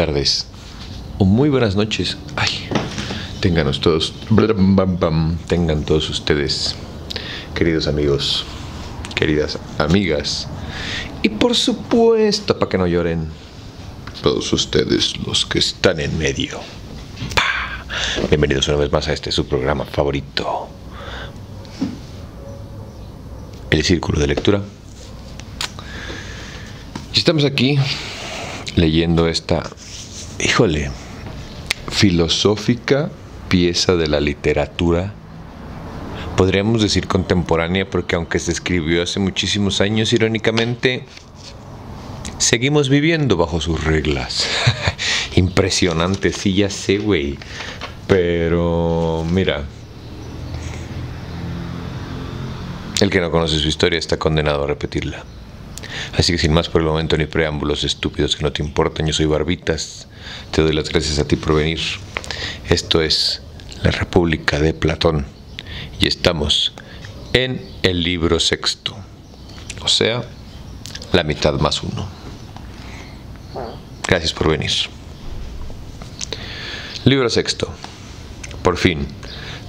tardes. O muy buenas noches. Ay, ténganos todos. Tengan todos ustedes, queridos amigos, queridas amigas. Y por supuesto, para que no lloren, todos ustedes los que están en medio. Bienvenidos una vez más a este su programa favorito. El círculo de lectura. Y estamos aquí leyendo esta, híjole, filosófica pieza de la literatura, podríamos decir contemporánea, porque aunque se escribió hace muchísimos años, irónicamente, seguimos viviendo bajo sus reglas. Impresionante, sí, ya sé, güey. Pero, mira, el que no conoce su historia está condenado a repetirla. Así que sin más por el momento ni preámbulos estúpidos que no te importan, yo soy Barbitas. Te doy las gracias a ti por venir. Esto es La República de Platón y estamos en el libro sexto, o sea, la mitad más uno. Gracias por venir. Libro sexto. Por fin,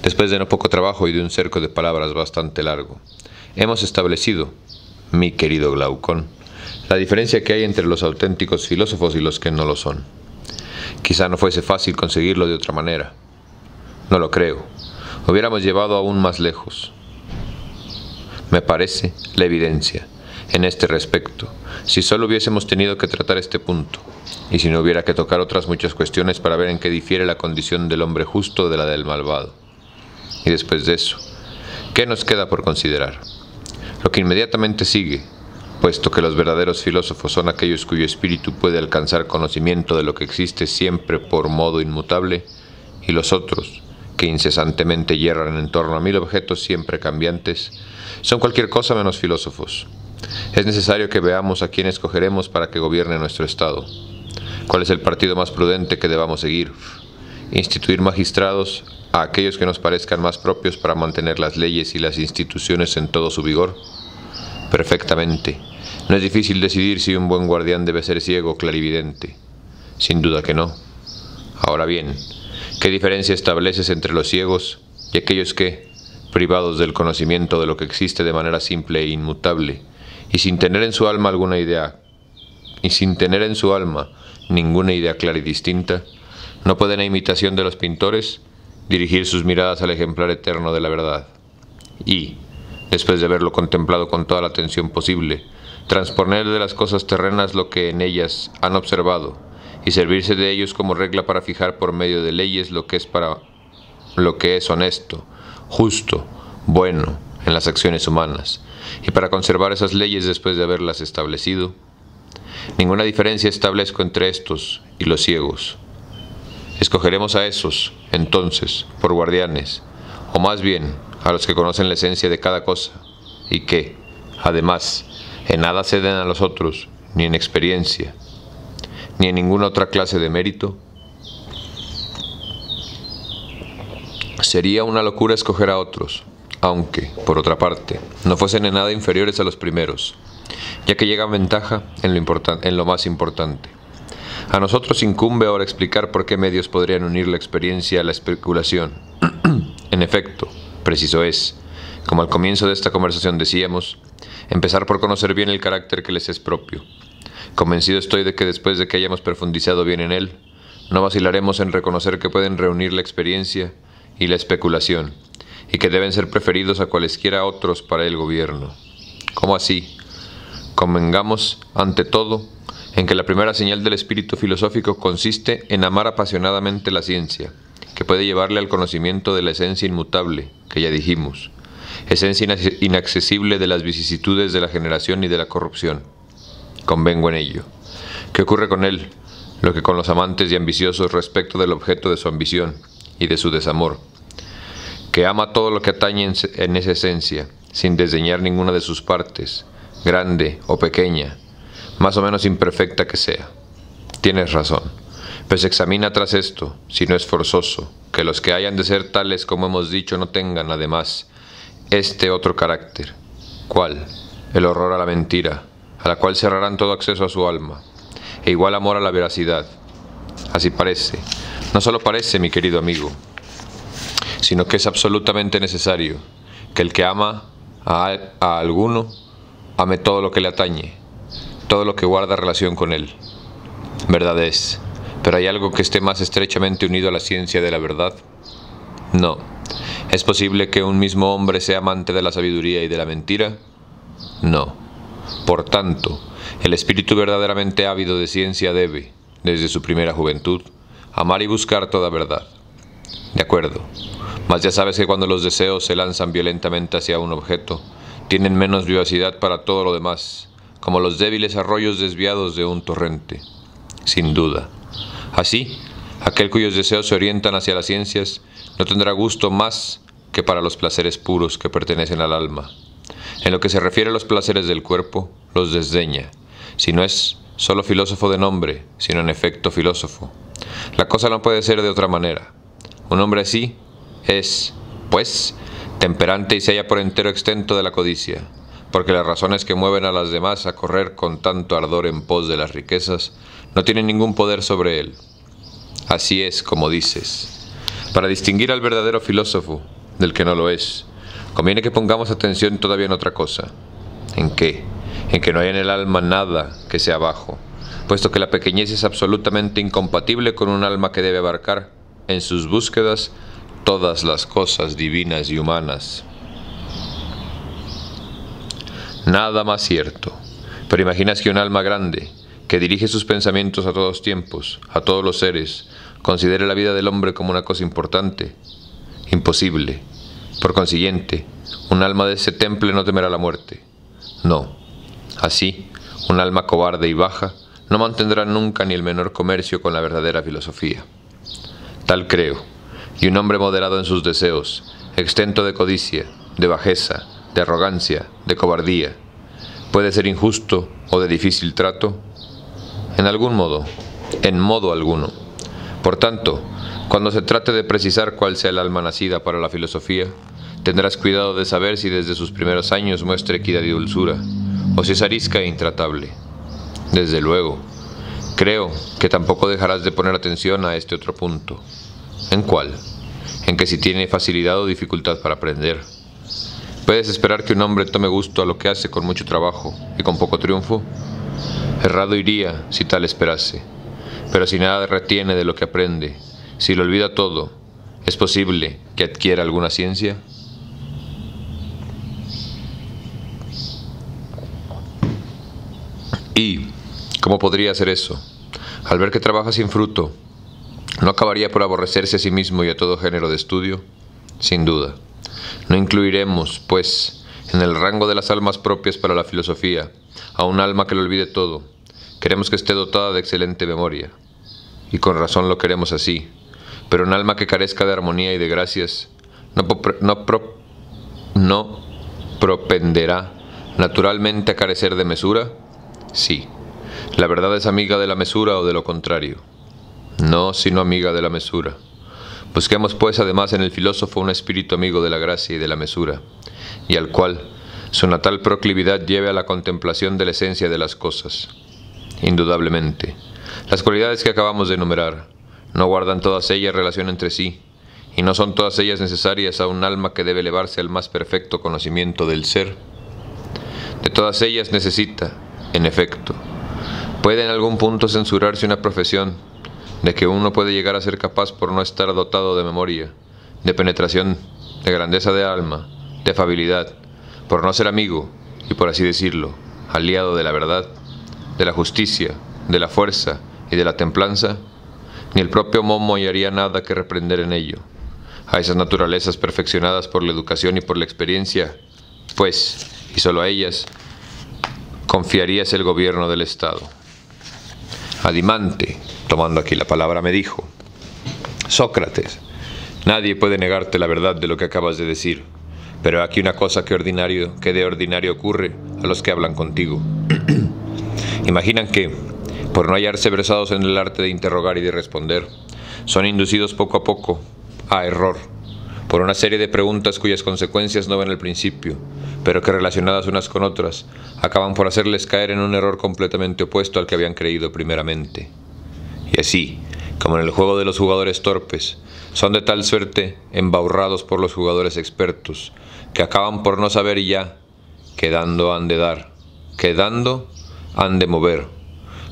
después de no poco trabajo y de un cerco de palabras bastante largo, hemos establecido mi querido Glaucón, la diferencia que hay entre los auténticos filósofos y los que no lo son. Quizá no fuese fácil conseguirlo de otra manera. No lo creo. Hubiéramos llevado aún más lejos. Me parece la evidencia en este respecto, si solo hubiésemos tenido que tratar este punto, y si no hubiera que tocar otras muchas cuestiones para ver en qué difiere la condición del hombre justo de la del malvado. Y después de eso, ¿qué nos queda por considerar? Lo que inmediatamente sigue, puesto que los verdaderos filósofos son aquellos cuyo espíritu puede alcanzar conocimiento de lo que existe siempre por modo inmutable, y los otros, que incesantemente hierran en torno a mil objetos siempre cambiantes, son cualquier cosa menos filósofos. Es necesario que veamos a quién escogeremos para que gobierne nuestro Estado. ¿Cuál es el partido más prudente que debamos seguir? Instituir magistrados a aquellos que nos parezcan más propios para mantener las leyes y las instituciones en todo su vigor? Perfectamente. No es difícil decidir si un buen guardián debe ser ciego o clarividente. Sin duda que no. Ahora bien, ¿qué diferencia estableces entre los ciegos y aquellos que, privados del conocimiento de lo que existe de manera simple e inmutable, y sin tener en su alma alguna idea, y sin tener en su alma ninguna idea clara y distinta, no pueden a imitación de los pintores dirigir sus miradas al ejemplar eterno de la verdad y, después de haberlo contemplado con toda la atención posible, transponer de las cosas terrenas lo que en ellas han observado y servirse de ellos como regla para fijar por medio de leyes lo que es para lo que es honesto, justo, bueno en las acciones humanas y para conservar esas leyes después de haberlas establecido. Ninguna diferencia establezco entre estos y los ciegos, Escogeremos a esos, entonces, por guardianes, o más bien a los que conocen la esencia de cada cosa, y que, además, en nada ceden a los otros, ni en experiencia, ni en ninguna otra clase de mérito. Sería una locura escoger a otros, aunque, por otra parte, no fuesen en nada inferiores a los primeros, ya que llegan ventaja en lo, en lo más importante a nosotros incumbe ahora explicar por qué medios podrían unir la experiencia a la especulación. en efecto, preciso es, como al comienzo de esta conversación decíamos, empezar por conocer bien el carácter que les es propio. Convencido estoy de que después de que hayamos profundizado bien en él, no vacilaremos en reconocer que pueden reunir la experiencia y la especulación, y que deben ser preferidos a cualesquiera otros para el gobierno. ¿Cómo así? Convengamos, ante todo, en que la primera señal del espíritu filosófico consiste en amar apasionadamente la ciencia, que puede llevarle al conocimiento de la esencia inmutable, que ya dijimos, esencia inaccesible de las vicisitudes de la generación y de la corrupción. Convengo en ello. ¿Qué ocurre con él? Lo que con los amantes y ambiciosos respecto del objeto de su ambición y de su desamor, que ama todo lo que atañe en esa esencia, sin desdeñar ninguna de sus partes, grande o pequeña, más o menos imperfecta que sea. Tienes razón, pues examina tras esto, si no es forzoso, que los que hayan de ser tales como hemos dicho no tengan, además, este otro carácter. ¿Cuál? El horror a la mentira, a la cual cerrarán todo acceso a su alma, e igual amor a la veracidad. Así parece, no solo parece, mi querido amigo, sino que es absolutamente necesario que el que ama a, a alguno ame todo lo que le atañe, todo lo que guarda relación con él. Verdad es, pero ¿hay algo que esté más estrechamente unido a la ciencia de la verdad? No. ¿Es posible que un mismo hombre sea amante de la sabiduría y de la mentira? No. Por tanto, el espíritu verdaderamente ávido de ciencia debe, desde su primera juventud, amar y buscar toda verdad. De acuerdo. Mas ya sabes que cuando los deseos se lanzan violentamente hacia un objeto, tienen menos vivacidad para todo lo demás, como los débiles arroyos desviados de un torrente. Sin duda. Así, aquel cuyos deseos se orientan hacia las ciencias no tendrá gusto más que para los placeres puros que pertenecen al alma. En lo que se refiere a los placeres del cuerpo, los desdeña, si no es solo filósofo de nombre, sino en efecto filósofo. La cosa no puede ser de otra manera. Un hombre así es, pues, temperante y se halla por entero extento de la codicia, porque las razones que mueven a las demás a correr con tanto ardor en pos de las riquezas no tienen ningún poder sobre él. Así es como dices. Para distinguir al verdadero filósofo del que no lo es, conviene que pongamos atención todavía en otra cosa. ¿En qué? En que no hay en el alma nada que sea bajo, puesto que la pequeñez es absolutamente incompatible con un alma que debe abarcar en sus búsquedas todas las cosas divinas y humanas. Nada más cierto. Pero imaginas que un alma grande, que dirige sus pensamientos a todos tiempos, a todos los seres, considere la vida del hombre como una cosa importante. Imposible. Por consiguiente, un alma de ese temple no temerá la muerte. No. Así, un alma cobarde y baja no mantendrá nunca ni el menor comercio con la verdadera filosofía. Tal creo y un hombre moderado en sus deseos, extento de codicia, de bajeza, de arrogancia, de cobardía, puede ser injusto o de difícil trato? En algún modo, en modo alguno. Por tanto, cuando se trate de precisar cuál sea el alma nacida para la filosofía, tendrás cuidado de saber si desde sus primeros años muestra equidad y dulzura, o si es arisca e intratable. Desde luego, creo que tampoco dejarás de poner atención a este otro punto. ¿En cuál? En que si tiene facilidad o dificultad para aprender. ¿Puedes esperar que un hombre tome gusto a lo que hace con mucho trabajo y con poco triunfo? Errado iría si tal esperase. Pero si nada retiene de lo que aprende, si lo olvida todo, ¿es posible que adquiera alguna ciencia? ¿Y cómo podría hacer eso? Al ver que trabaja sin fruto, ¿No acabaría por aborrecerse a sí mismo y a todo género de estudio? Sin duda. No incluiremos, pues, en el rango de las almas propias para la filosofía, a un alma que lo olvide todo. Queremos que esté dotada de excelente memoria. Y con razón lo queremos así. Pero un alma que carezca de armonía y de gracias, no, propenderá naturalmente a carecer de mesura? Sí. La verdad es amiga de la mesura o de lo contrario no sino amiga de la mesura. Busquemos pues además en el filósofo un espíritu amigo de la gracia y de la mesura, y al cual su natal proclividad lleve a la contemplación de la esencia de las cosas. Indudablemente, las cualidades que acabamos de enumerar no guardan todas ellas relación entre sí, y no son todas ellas necesarias a un alma que debe elevarse al más perfecto conocimiento del ser. De todas ellas necesita, en efecto, puede en algún punto censurarse una profesión de que uno puede llegar a ser capaz por no estar dotado de memoria, de penetración, de grandeza de alma, de afabilidad, por no ser amigo y por así decirlo, aliado de la verdad, de la justicia, de la fuerza y de la templanza, ni el propio Momo hallaría nada que reprender en ello. A esas naturalezas perfeccionadas por la educación y por la experiencia, pues, y solo a ellas, confiarías el gobierno del Estado. Adimante, tomando aquí la palabra, me dijo, Sócrates, nadie puede negarte la verdad de lo que acabas de decir, pero aquí una cosa que, ordinario, que de ordinario ocurre a los que hablan contigo. Imaginan que, por no hallarse versados en el arte de interrogar y de responder, son inducidos poco a poco a error, por una serie de preguntas cuyas consecuencias no ven al principio, pero que relacionadas unas con otras, acaban por hacerles caer en un error completamente opuesto al que habían creído primeramente. Y así, como en el juego de los jugadores torpes, son de tal suerte embaurrados por los jugadores expertos, que acaban por no saber y ya, quedando han de dar, quedando han de mover.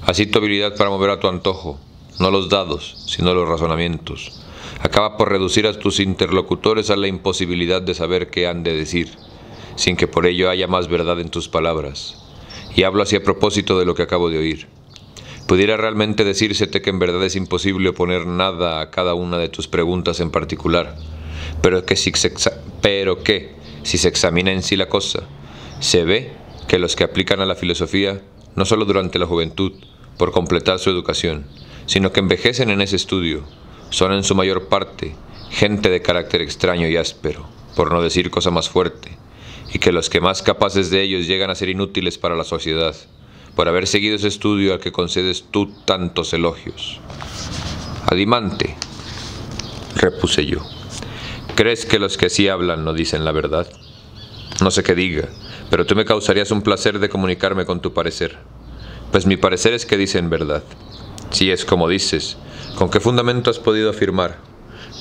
Así tu habilidad para mover a tu antojo, no los dados, sino los razonamientos, acaba por reducir a tus interlocutores a la imposibilidad de saber qué han de decir, sin que por ello haya más verdad en tus palabras. Y hablo así a propósito de lo que acabo de oír. Pudiera realmente decírsete que en verdad es imposible oponer nada a cada una de tus preguntas en particular, pero que si se, pero que, si se examina en sí la cosa, se ve que los que aplican a la filosofía, no solo durante la juventud, por completar su educación, sino que envejecen en ese estudio, son en su mayor parte gente de carácter extraño y áspero, por no decir cosa más fuerte, y que los que más capaces de ellos llegan a ser inútiles para la sociedad, por haber seguido ese estudio al que concedes tú tantos elogios. Adimante, repuse yo, ¿crees que los que así hablan no dicen la verdad? No sé qué diga, pero tú me causarías un placer de comunicarme con tu parecer. Pues mi parecer es que dicen verdad. Si es como dices, ¿con qué fundamento has podido afirmar?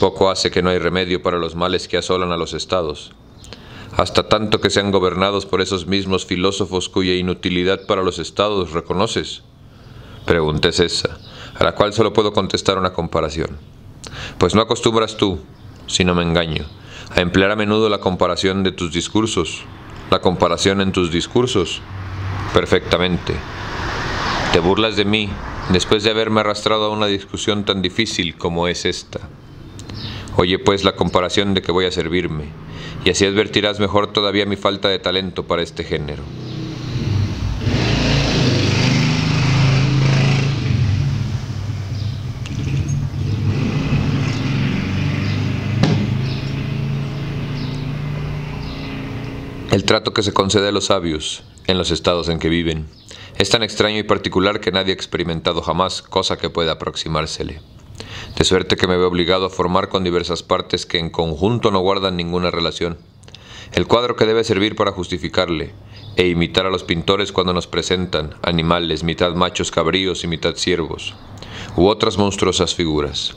Poco hace que no hay remedio para los males que asolan a los estados hasta tanto que sean gobernados por esos mismos filósofos cuya inutilidad para los estados reconoces? Pregunta es esa, a la cual solo puedo contestar una comparación. Pues no acostumbras tú, si no me engaño, a emplear a menudo la comparación de tus discursos, la comparación en tus discursos. Perfectamente. Te burlas de mí después de haberme arrastrado a una discusión tan difícil como es esta. Oye pues la comparación de que voy a servirme y así advertirás mejor todavía mi falta de talento para este género. El trato que se concede a los sabios, en los estados en que viven, es tan extraño y particular que nadie ha experimentado jamás cosa que pueda aproximársele de suerte que me veo obligado a formar con diversas partes que en conjunto no guardan ninguna relación. El cuadro que debe servir para justificarle e imitar a los pintores cuando nos presentan animales mitad machos cabríos y mitad ciervos, u otras monstruosas figuras.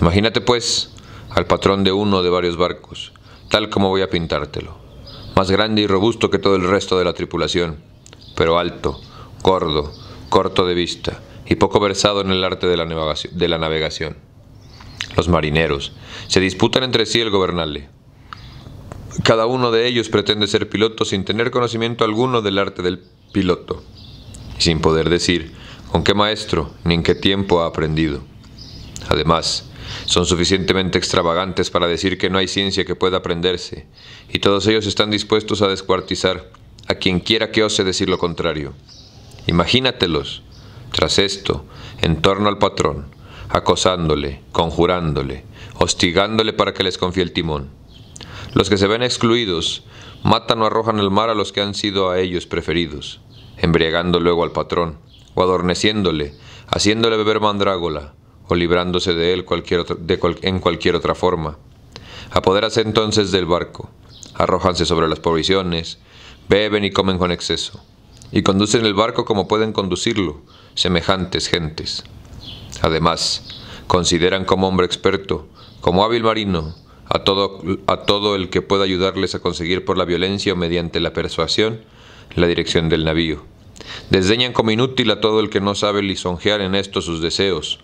Imagínate pues al patrón de uno de varios barcos, tal como voy a pintártelo, más grande y robusto que todo el resto de la tripulación, pero alto, gordo, corto de vista, y poco versado en el arte de la, navegación. Los marineros se disputan entre sí el gobernarle. Cada uno de ellos pretende ser piloto sin tener conocimiento alguno del arte del piloto, y sin poder decir con qué maestro ni en qué tiempo ha aprendido. Además, son suficientemente extravagantes para decir que no hay ciencia que pueda aprenderse, y todos ellos están dispuestos a descuartizar a quien quiera que ose decir lo contrario. Imagínatelos, tras esto, en torno al patrón, acosándole, conjurándole, hostigándole para que les confíe el timón. Los que se ven excluidos matan o arrojan al mar a los que han sido a ellos preferidos, embriagando luego al patrón, o adorneciéndole, haciéndole beber mandrágola, o librándose de él en cualquier otra forma. Apodérase entonces del barco, arrojanse sobre las provisiones, beben y comen con exceso, y conducen el barco como pueden conducirlo, semejantes gentes. Además, consideran como hombre experto, como hábil marino, a todo, a todo el que pueda ayudarles a conseguir por la violencia o mediante la persuasión la dirección del navío. Desdeñan como inútil a todo el que no sabe lisonjear en esto sus deseos.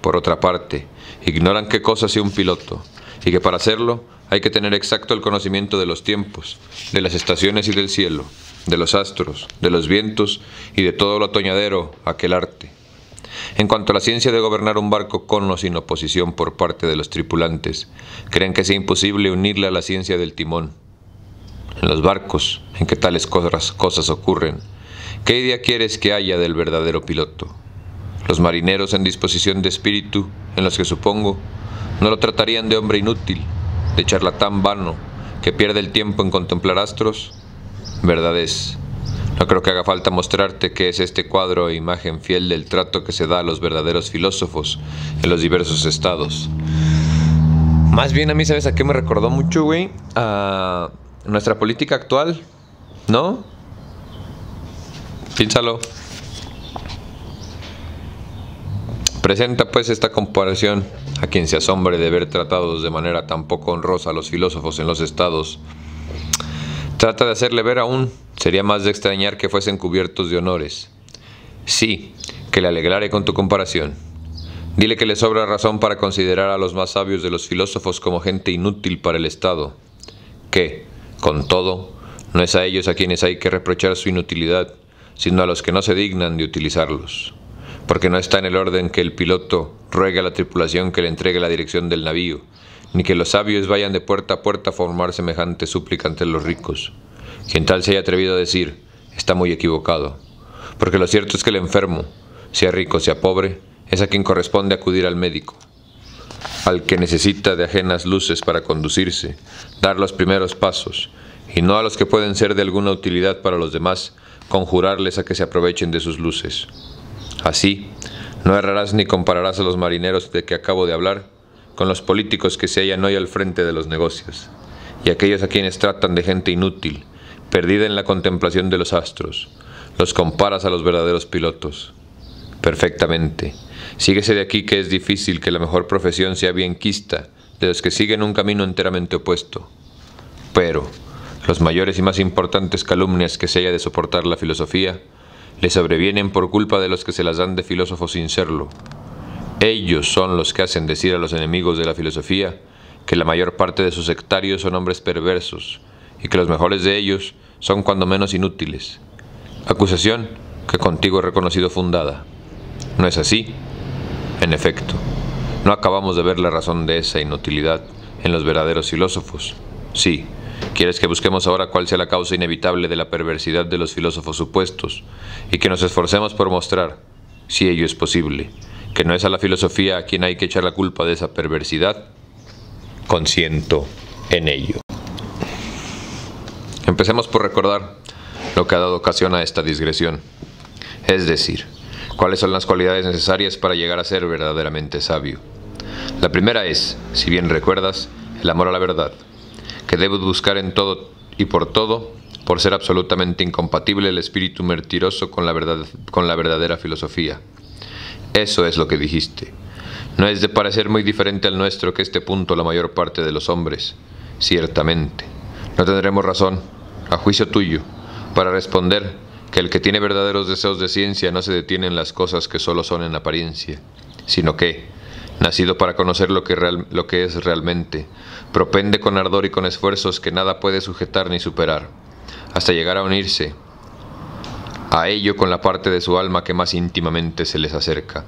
Por otra parte, ignoran qué cosa sea un piloto, y que para hacerlo hay que tener exacto el conocimiento de los tiempos, de las estaciones y del cielo, de los astros, de los vientos y de todo lo atoñadero, aquel arte. En cuanto a la ciencia de gobernar un barco con o sin oposición por parte de los tripulantes, creen que sea imposible unirle a la ciencia del timón. En los barcos en que tales cosas ocurren, ¿qué idea quieres que haya del verdadero piloto? Los marineros en disposición de espíritu, en los que supongo, no lo tratarían de hombre inútil, de charlatán vano, que pierde el tiempo en contemplar astros, verdad es. No creo que haga falta mostrarte que es este cuadro e imagen fiel del trato que se da a los verdaderos filósofos en los diversos estados. Más bien a mí, ¿sabes a qué me recordó mucho, güey? A nuestra política actual, ¿no? Piénsalo. Presenta pues esta comparación a quien se asombre de ver tratados de manera tan poco honrosa a los filósofos en los estados. Trata de hacerle ver aún, sería más de extrañar que fuesen cubiertos de honores. Sí, que le alegrare con tu comparación. Dile que le sobra razón para considerar a los más sabios de los filósofos como gente inútil para el Estado, que, con todo, no es a ellos a quienes hay que reprochar su inutilidad, sino a los que no se dignan de utilizarlos porque no está en el orden que el piloto ruegue a la tripulación que le entregue la dirección del navío, ni que los sabios vayan de puerta a puerta a formar semejante súplica ante los ricos. Quien tal se haya atrevido a decir, está muy equivocado, porque lo cierto es que el enfermo, sea rico, sea pobre, es a quien corresponde acudir al médico, al que necesita de ajenas luces para conducirse, dar los primeros pasos, y no a los que pueden ser de alguna utilidad para los demás, conjurarles a que se aprovechen de sus luces. Así, no errarás ni compararás a los marineros de que acabo de hablar con los políticos que se hallan hoy al frente de los negocios, y aquellos a quienes tratan de gente inútil, perdida en la contemplación de los astros. Los comparas a los verdaderos pilotos. Perfectamente. Síguese de aquí que es difícil que la mejor profesión sea bienquista de los que siguen un camino enteramente opuesto. Pero, los mayores y más importantes calumnias que se haya de soportar la filosofía le sobrevienen por culpa de los que se las dan de filósofos sin serlo. Ellos son los que hacen decir a los enemigos de la filosofía que la mayor parte de sus sectarios son hombres perversos y que los mejores de ellos son cuando menos inútiles. Acusación que contigo he reconocido fundada. ¿No es así? En efecto, no acabamos de ver la razón de esa inutilidad en los verdaderos filósofos. Sí, ¿Quieres que busquemos ahora cuál sea la causa inevitable de la perversidad de los filósofos supuestos y que nos esforcemos por mostrar, si ello es posible, que no es a la filosofía a quien hay que echar la culpa de esa perversidad? Consiento en ello. Empecemos por recordar lo que ha dado ocasión a esta digresión, es decir, cuáles son las cualidades necesarias para llegar a ser verdaderamente sabio. La primera es, si bien recuerdas, el amor a la verdad que debe buscar en todo y por todo, por ser absolutamente incompatible el espíritu mentiroso con la, verdad, con la verdadera filosofía. Eso es lo que dijiste. No es de parecer muy diferente al nuestro que este punto la mayor parte de los hombres. Ciertamente. No tendremos razón, a juicio tuyo, para responder que el que tiene verdaderos deseos de ciencia no se detiene en las cosas que solo son en apariencia, sino que, nacido para conocer lo que, lo que es realmente, propende con ardor y con esfuerzos que nada puede sujetar ni superar, hasta llegar a unirse a ello con la parte de su alma que más íntimamente se les acerca,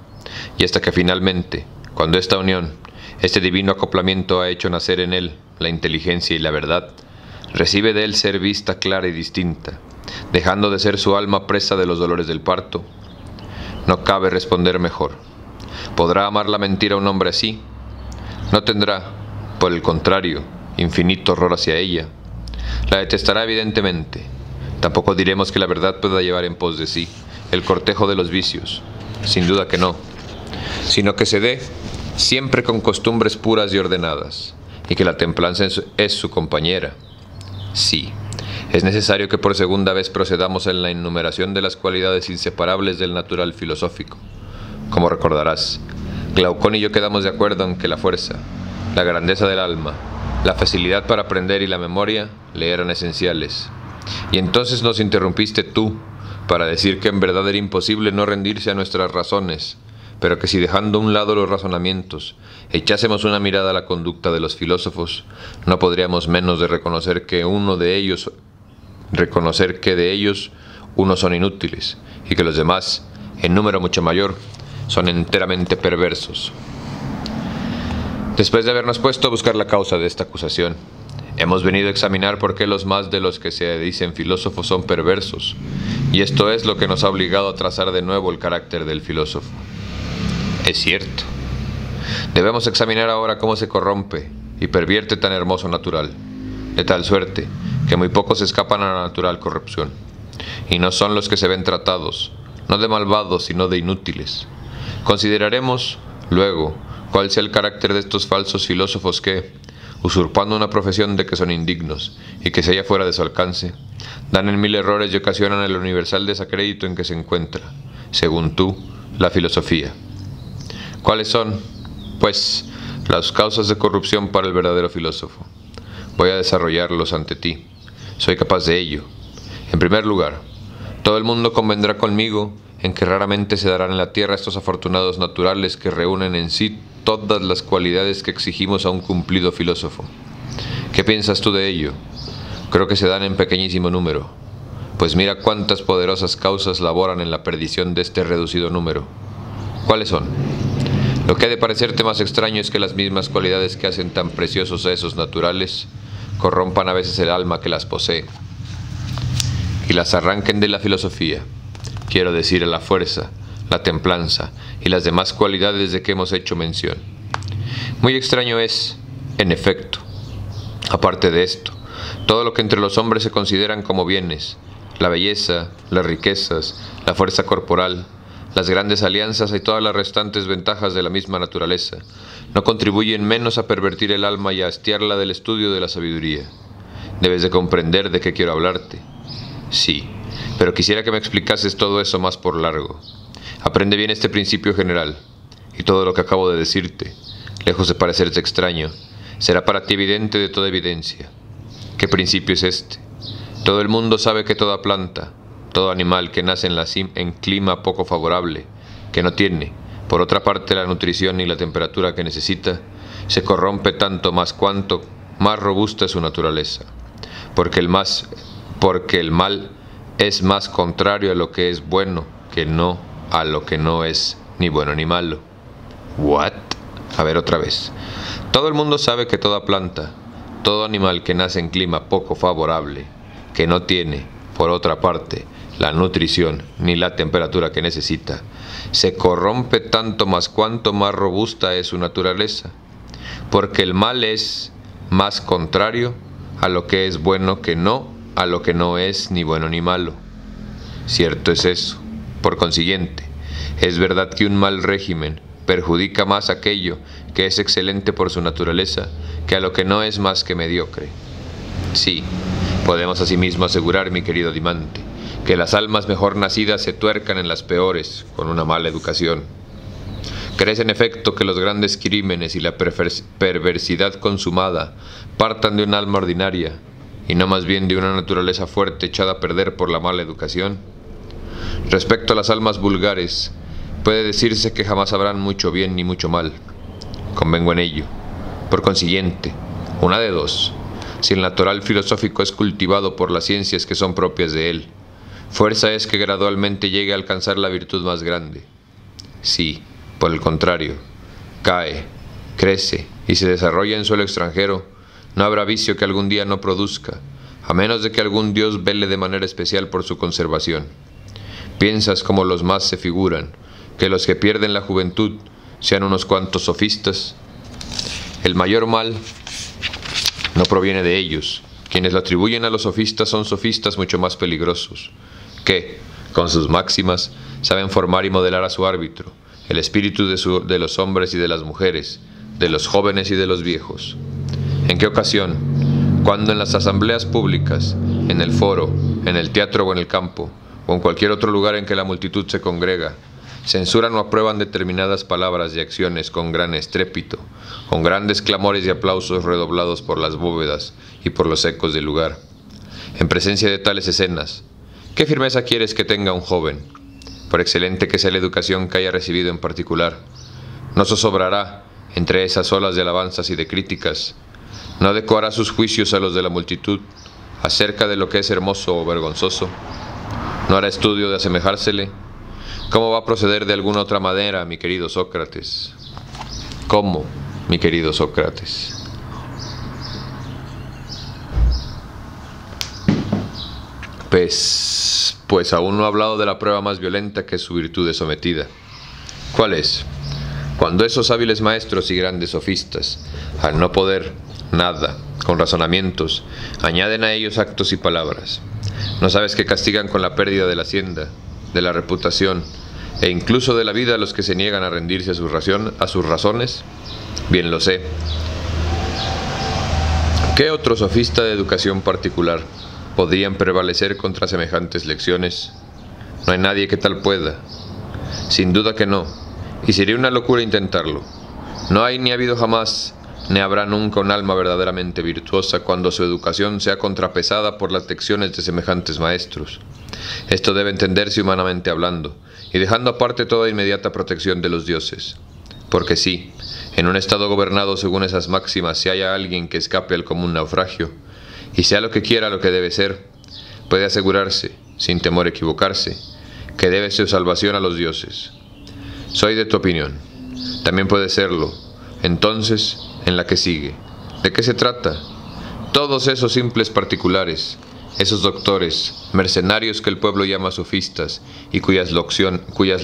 y hasta que finalmente, cuando esta unión, este divino acoplamiento ha hecho nacer en él la inteligencia y la verdad, recibe de él ser vista clara y distinta, dejando de ser su alma presa de los dolores del parto, no cabe responder mejor. ¿Podrá amar la mentira un hombre así? No tendrá, por el contrario, infinito horror hacia ella. La detestará evidentemente. Tampoco diremos que la verdad pueda llevar en pos de sí el cortejo de los vicios. Sin duda que no. Sino que se dé siempre con costumbres puras y ordenadas, y que la templanza es su compañera. Sí, es necesario que por segunda vez procedamos en la enumeración de las cualidades inseparables del natural filosófico. Como recordarás, Glaucón y yo quedamos de acuerdo en que la fuerza, la grandeza del alma, la facilidad para aprender y la memoria le eran esenciales. Y entonces nos interrumpiste tú para decir que en verdad era imposible no rendirse a nuestras razones, pero que si dejando a un lado los razonamientos, echásemos una mirada a la conducta de los filósofos, no podríamos menos de reconocer que uno de ellos, reconocer que de ellos unos son inútiles y que los demás, en número mucho mayor, son enteramente perversos. Después de habernos puesto a buscar la causa de esta acusación, hemos venido a examinar por qué los más de los que se dicen filósofos son perversos, y esto es lo que nos ha obligado a trazar de nuevo el carácter del filósofo. Es cierto. Debemos examinar ahora cómo se corrompe y pervierte tan hermoso natural, de tal suerte que muy pocos escapan a la natural corrupción, y no son los que se ven tratados, no de malvados, sino de inútiles, Consideraremos, luego, cuál sea el carácter de estos falsos filósofos que, usurpando una profesión de que son indignos y que se halla fuera de su alcance, dan en mil errores y ocasionan el universal desacrédito en que se encuentra, según tú, la filosofía. ¿Cuáles son, pues, las causas de corrupción para el verdadero filósofo? Voy a desarrollarlos ante ti. Soy capaz de ello. En primer lugar, todo el mundo convendrá conmigo en que raramente se darán en la tierra estos afortunados naturales que reúnen en sí todas las cualidades que exigimos a un cumplido filósofo. ¿Qué piensas tú de ello? Creo que se dan en pequeñísimo número, pues mira cuántas poderosas causas laboran en la perdición de este reducido número. ¿Cuáles son? Lo que ha de parecerte más extraño es que las mismas cualidades que hacen tan preciosos a esos naturales corrompan a veces el alma que las posee y las arranquen de la filosofía, quiero decir la fuerza, la templanza y las demás cualidades de que hemos hecho mención. Muy extraño es, en efecto, aparte de esto, todo lo que entre los hombres se consideran como bienes, la belleza, las riquezas, la fuerza corporal, las grandes alianzas y todas las restantes ventajas de la misma naturaleza, no contribuyen menos a pervertir el alma y a hastiarla del estudio de la sabiduría. Debes de comprender de qué quiero hablarte. Sí, pero quisiera que me explicases todo eso más por largo. Aprende bien este principio general, y todo lo que acabo de decirte, lejos de parecerte extraño, será para ti evidente de toda evidencia. ¿Qué principio es este? Todo el mundo sabe que toda planta, todo animal que nace en, la en clima poco favorable, que no tiene, por otra parte, la nutrición y la temperatura que necesita, se corrompe tanto más cuanto más robusta es su naturaleza, porque el, más, porque el mal es más contrario a lo que es bueno que no a lo que no es ni bueno ni malo. ¿What? A ver otra vez. Todo el mundo sabe que toda planta, todo animal que nace en clima poco favorable, que no tiene, por otra parte, la nutrición ni la temperatura que necesita, se corrompe tanto más cuanto más robusta es su naturaleza, porque el mal es más contrario a lo que es bueno que no a lo que no es ni bueno ni malo. Cierto es eso. Por consiguiente, es verdad que un mal régimen perjudica más aquello que es excelente por su naturaleza que a lo que no es más que mediocre. Sí, podemos asimismo asegurar, mi querido Dimante, que las almas mejor nacidas se tuercan en las peores con una mala educación. ¿Crees en efecto que los grandes crímenes y la perversidad consumada partan de un alma ordinaria y no más bien de una naturaleza fuerte echada a perder por la mala educación? Respecto a las almas vulgares, puede decirse que jamás habrán mucho bien ni mucho mal. Convengo en ello. Por consiguiente, una de dos, si el natural filosófico es cultivado por las ciencias que son propias de él, fuerza es que gradualmente llegue a alcanzar la virtud más grande. Si, por el contrario, cae, crece y se desarrolla en suelo extranjero, no habrá vicio que algún día no produzca, a menos de que algún Dios vele de manera especial por su conservación. Piensas como los más se figuran, que los que pierden la juventud sean unos cuantos sofistas. El mayor mal no proviene de ellos. Quienes lo atribuyen a los sofistas son sofistas mucho más peligrosos, que, con sus máximas, saben formar y modelar a su árbitro, el espíritu de, de los hombres y de las mujeres, de los jóvenes y de los viejos. ¿En qué ocasión? Cuando en las asambleas públicas, en el foro, en el teatro o en el campo, o en cualquier otro lugar en que la multitud se congrega, censuran o aprueban determinadas palabras y acciones con gran estrépito, con grandes clamores y aplausos redoblados por las bóvedas y por los ecos del lugar. En presencia de tales escenas, ¿qué firmeza quieres que tenga un joven? Por excelente que sea la educación que haya recibido en particular, no zozobrará entre esas olas de alabanzas y de críticas, no adecuará sus juicios a los de la multitud acerca de lo que es hermoso o vergonzoso, ¿No hará estudio de asemejársele? ¿Cómo va a proceder de alguna otra manera, mi querido Sócrates? ¿Cómo, mi querido Sócrates? Pues, pues aún no ha hablado de la prueba más violenta que su virtud es sometida. ¿Cuál es? Cuando esos hábiles maestros y grandes sofistas, al no poder nada, con razonamientos, añaden a ellos actos y palabras, ¿No sabes que castigan con la pérdida de la hacienda, de la reputación, e incluso de la vida a los que se niegan a rendirse a, su ración, a sus razones? Bien lo sé. ¿Qué otro sofista de educación particular podrían prevalecer contra semejantes lecciones? No hay nadie que tal pueda. Sin duda que no, y sería una locura intentarlo. No hay ni ha habido jamás, ni habrá nunca un alma verdaderamente virtuosa cuando su educación sea contrapesada por las lecciones de semejantes maestros. Esto debe entenderse humanamente hablando, y dejando aparte toda inmediata protección de los dioses. Porque sí, en un estado gobernado según esas máximas, si haya alguien que escape al común naufragio, y sea lo que quiera lo que debe ser, puede asegurarse, sin temor a equivocarse, que debe su salvación a los dioses. Soy de tu opinión. También puede serlo. Entonces, en la que sigue. ¿De qué se trata? Todos esos simples particulares, esos doctores, mercenarios que el pueblo llama sofistas y cuyas,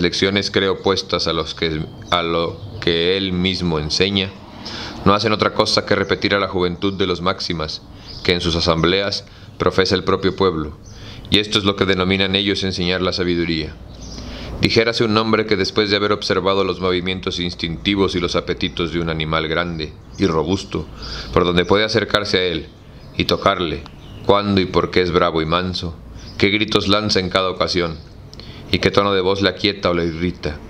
lecciones cree opuestas a, los que, a lo que él mismo enseña, no hacen otra cosa que repetir a la juventud de los máximas que en sus asambleas profesa el propio pueblo, y esto es lo que denominan ellos enseñar la sabiduría. Dijérase un hombre que después de haber observado los movimientos instintivos y los apetitos de un animal grande y robusto, por donde puede acercarse a él y tocarle, cuándo y por qué es bravo y manso, qué gritos lanza en cada ocasión, y qué tono de voz le aquieta o le irrita.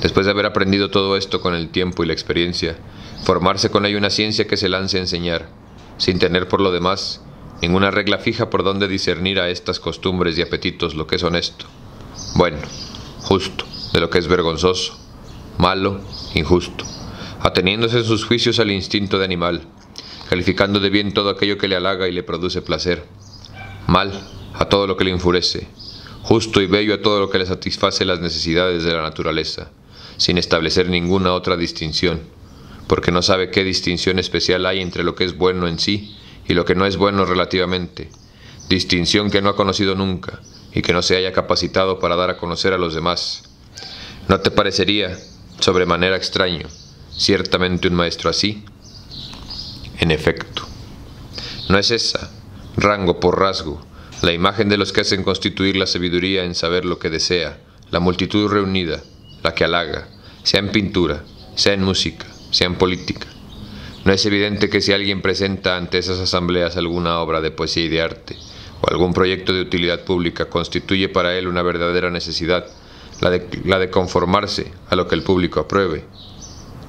Después de haber aprendido todo esto con el tiempo y la experiencia, formarse con ello una ciencia que se lance a enseñar, sin tener por lo demás ninguna regla fija por donde discernir a estas costumbres y apetitos lo que es honesto, bueno, justo, de lo que es vergonzoso, malo, injusto, ateniéndose en sus juicios al instinto de animal, calificando de bien todo aquello que le halaga y le produce placer, mal a todo lo que le enfurece, justo y bello a todo lo que le satisface las necesidades de la naturaleza, sin establecer ninguna otra distinción, porque no sabe qué distinción especial hay entre lo que es bueno en sí y lo que no es bueno relativamente, distinción que no ha conocido nunca y que no se haya capacitado para dar a conocer a los demás. ¿No te parecería sobremanera extraño, ciertamente un maestro así? En efecto, no es esa, rango por rasgo, la imagen de los que hacen constituir la sabiduría en saber lo que desea, la multitud reunida, la que halaga, sea en pintura, sea en música, sea en política. No es evidente que si alguien presenta ante esas asambleas alguna obra de poesía y de arte, o algún proyecto de utilidad pública, constituye para él una verdadera necesidad, la de, conformarse a lo que el público apruebe.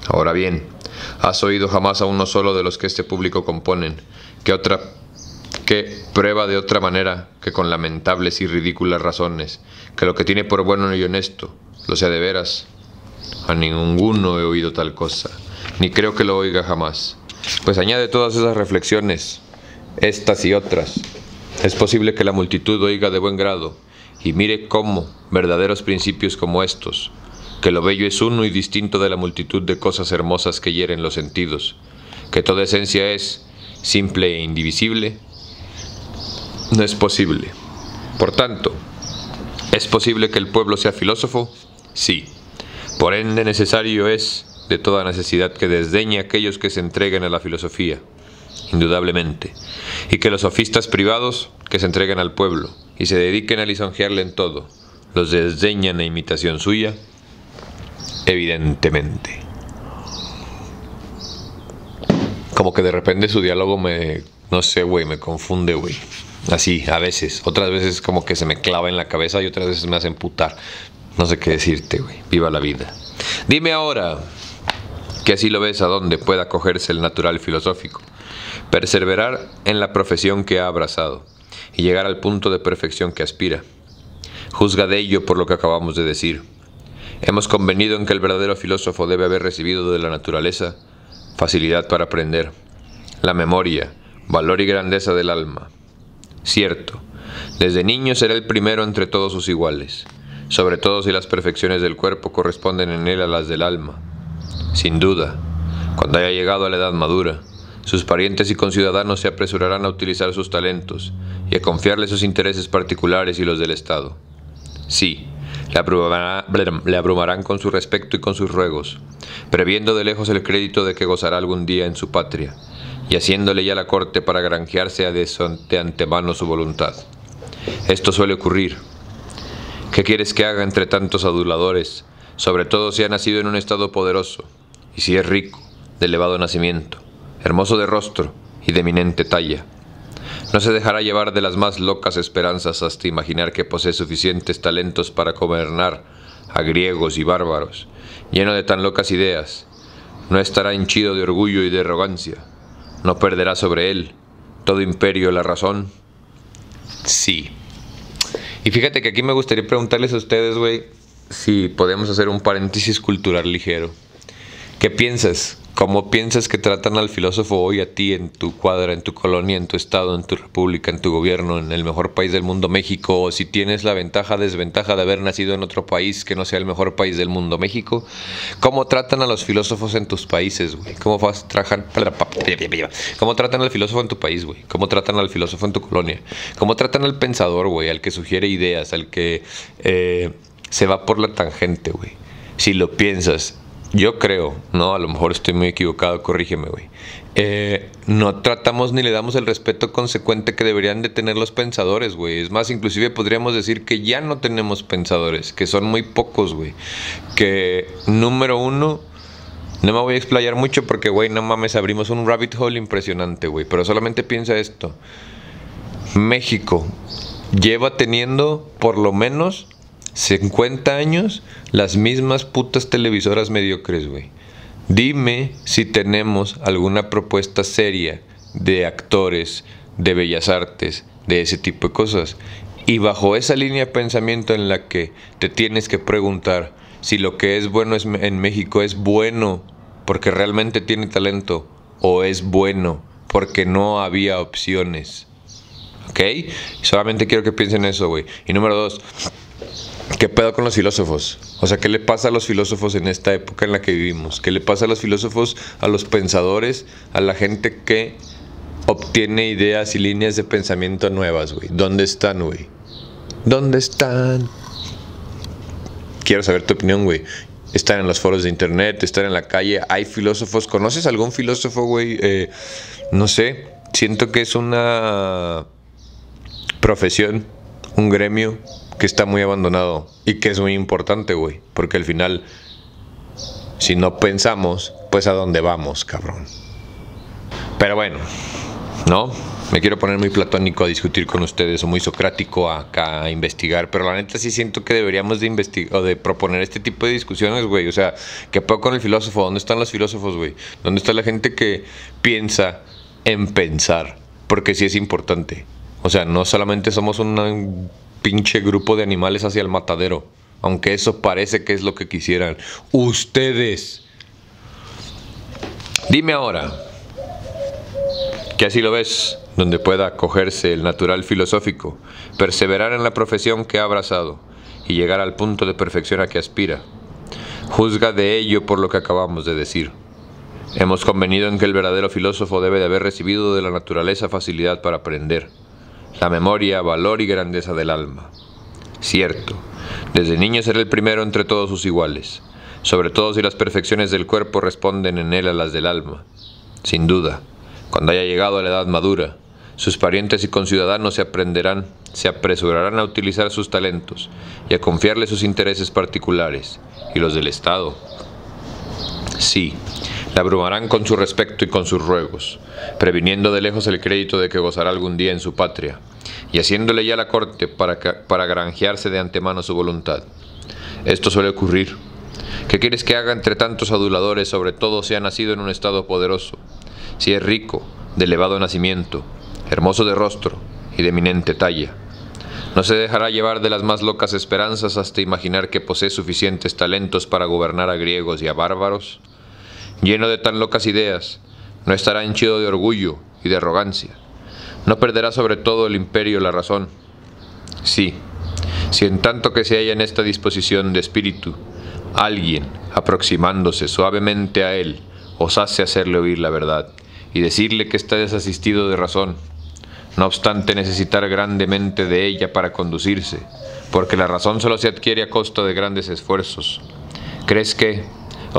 Ahora bien, ¿Has oído jamás a uno solo de los que este público componen que otra que prueba de otra manera que con lamentables y ridículas razones que lo que tiene por bueno y honesto lo sea de veras? A ninguno he oído tal cosa, ni creo que lo oiga jamás. Pues añade todas esas reflexiones, estas y otras. Es posible que la multitud oiga de buen grado y mire cómo verdaderos principios como estos, que lo bello es uno y distinto de la multitud de cosas hermosas que hieren los sentidos, que toda esencia es simple e indivisible, no es posible. Por tanto, ¿es posible que el pueblo sea filósofo? Sí. Por ende necesario es de toda necesidad que desdeñe a aquellos que se entreguen a la filosofía, indudablemente, y que los sofistas privados que se entreguen al pueblo y se dediquen a lisonjearle en todo, los desdeñan a imitación suya, evidentemente. Como que de repente su diálogo me, no sé, güey, me confunde, güey. Así, a veces. Otras veces como que se me clava en la cabeza y otras veces me hacen putar. No sé qué decirte, güey. Viva la vida. Dime ahora que así lo ves a donde pueda cogerse el natural filosófico. Perseverar en la profesión que ha abrazado y llegar al punto de perfección que aspira. Juzga de ello por lo que acabamos de decir Hemos convenido en que el verdadero filósofo debe haber recibido de la naturaleza facilidad para aprender, la memoria, valor y grandeza del alma. Cierto, desde niño será el primero entre todos sus iguales, sobre todo si las perfecciones del cuerpo corresponden en él a las del alma. Sin duda, cuando haya llegado a la edad madura, sus parientes y conciudadanos se apresurarán a utilizar sus talentos y a confiarle sus intereses particulares y los del Estado. Sí, le, abrumarán con su respecto y con sus ruegos, previendo de lejos el crédito de que gozará algún día en su patria, y haciéndole ya la corte para granjearse de antemano su voluntad. Esto suele ocurrir. ¿Qué quieres que haga entre tantos aduladores, sobre todo si ha nacido en un estado poderoso, y si es rico, de elevado nacimiento, hermoso de rostro y de eminente talla? No se dejará llevar de las más locas esperanzas hasta imaginar que posee suficientes talentos para gobernar a griegos y bárbaros, lleno de tan locas ideas. No estará henchido de orgullo y de arrogancia. No perderá sobre él todo imperio la razón. Sí. Y fíjate que aquí me gustaría preguntarles a ustedes, güey, si podemos hacer un paréntesis cultural ligero. ¿Qué piensas? ¿Cómo piensas que tratan al filósofo hoy a ti en tu cuadra, en tu colonia, en tu estado, en tu república, en tu gobierno, en el mejor país del mundo, México? O si tienes la ventaja, desventaja de haber nacido en otro país que no sea el mejor país del mundo, México. ¿Cómo tratan a los filósofos en tus países, güey? ¿Cómo? ¿Cómo tratan al filósofo en tu país, güey? ¿Cómo tratan al filósofo en tu colonia? ¿Cómo tratan al pensador, güey? Al que sugiere ideas, al que eh, se va por la tangente, güey. Si lo piensas, yo creo, no, a lo mejor estoy muy equivocado, corrígeme, güey. Eh, no tratamos ni le damos el respeto consecuente que deberían de tener los pensadores, güey. Es más, inclusive podríamos decir que ya no tenemos pensadores, que son muy pocos, güey. Que número uno, no me voy a explayar mucho porque, güey, no mames, abrimos un rabbit hole impresionante, güey. Pero solamente piensa esto. México lleva teniendo por lo menos 50 años las mismas putas televisoras mediocres, güey. Dime si tenemos alguna propuesta seria de actores, de bellas artes, de ese tipo de cosas. Y bajo esa línea de pensamiento en la que te tienes que preguntar si lo que es bueno en México es bueno porque realmente tiene talento o es bueno porque no había opciones. ¿Ok? Solamente quiero que piensen eso, güey. Y número dos, ¿Qué pedo con los filósofos? O sea, ¿qué le pasa a los filósofos en esta época en la que vivimos? ¿Qué le pasa a los filósofos, a los pensadores, a la gente que obtiene ideas y líneas de pensamiento nuevas, güey? ¿Dónde están, güey? ¿Dónde están? Quiero saber tu opinión, güey. Están en los foros de internet, están en la calle, hay filósofos. ¿Conoces algún filósofo, güey? Eh, no sé, siento que es una profesión, un gremio que está muy abandonado y que es muy importante, güey. Porque al final, si no pensamos, pues a dónde vamos, cabrón. Pero bueno, ¿no? Me quiero poner muy platónico a discutir con ustedes o muy socrático acá a investigar, pero la neta sí siento que deberíamos de investigar o de proponer este tipo de discusiones, güey. O sea, ¿qué puedo con el filósofo? ¿Dónde están los filósofos, güey? ¿Dónde está la gente que piensa en pensar? Porque sí es importante. O sea, no solamente somos una pinche grupo de animales hacia el matadero. Aunque eso parece que es lo que quisieran. Ustedes. Dime ahora que así lo ves, donde pueda acogerse el natural filosófico, perseverar en la profesión que ha abrazado y llegar al punto de perfección a que aspira. Juzga de ello por lo que acabamos de decir. Hemos convenido en que el verdadero filósofo debe de haber recibido de la naturaleza facilidad para aprender la memoria, valor y grandeza del alma. Cierto, desde niño será el primero entre todos sus iguales, sobre todo si las perfecciones del cuerpo responden en él a las del alma. Sin duda, cuando haya llegado a la edad madura, sus parientes y conciudadanos se aprenderán, se apresurarán a utilizar sus talentos y a confiarle sus intereses particulares y los del Estado. Sí, la abrumarán con su respecto y con sus ruegos, previniendo de lejos el crédito de que gozará algún día en su patria, y haciéndole ya la corte para, para granjearse de antemano su voluntad. Esto suele ocurrir. ¿Qué quieres que haga entre tantos aduladores, sobre todo si ha nacido en un estado poderoso, si es rico, de elevado nacimiento, hermoso de rostro y de eminente talla? No se dejará llevar de las más locas esperanzas hasta imaginar que posee suficientes talentos para gobernar a griegos y a bárbaros lleno de tan locas ideas, no estará henchido de orgullo y de arrogancia. No perderá sobre todo el imperio la razón. Sí, si en tanto que se haya en esta disposición de espíritu, alguien, aproximándose suavemente a él, osase hacerle oír la verdad y decirle que está desasistido de razón, no obstante necesitar grandemente de ella para conducirse, porque la razón solo se adquiere a costa de grandes esfuerzos. ¿Crees que,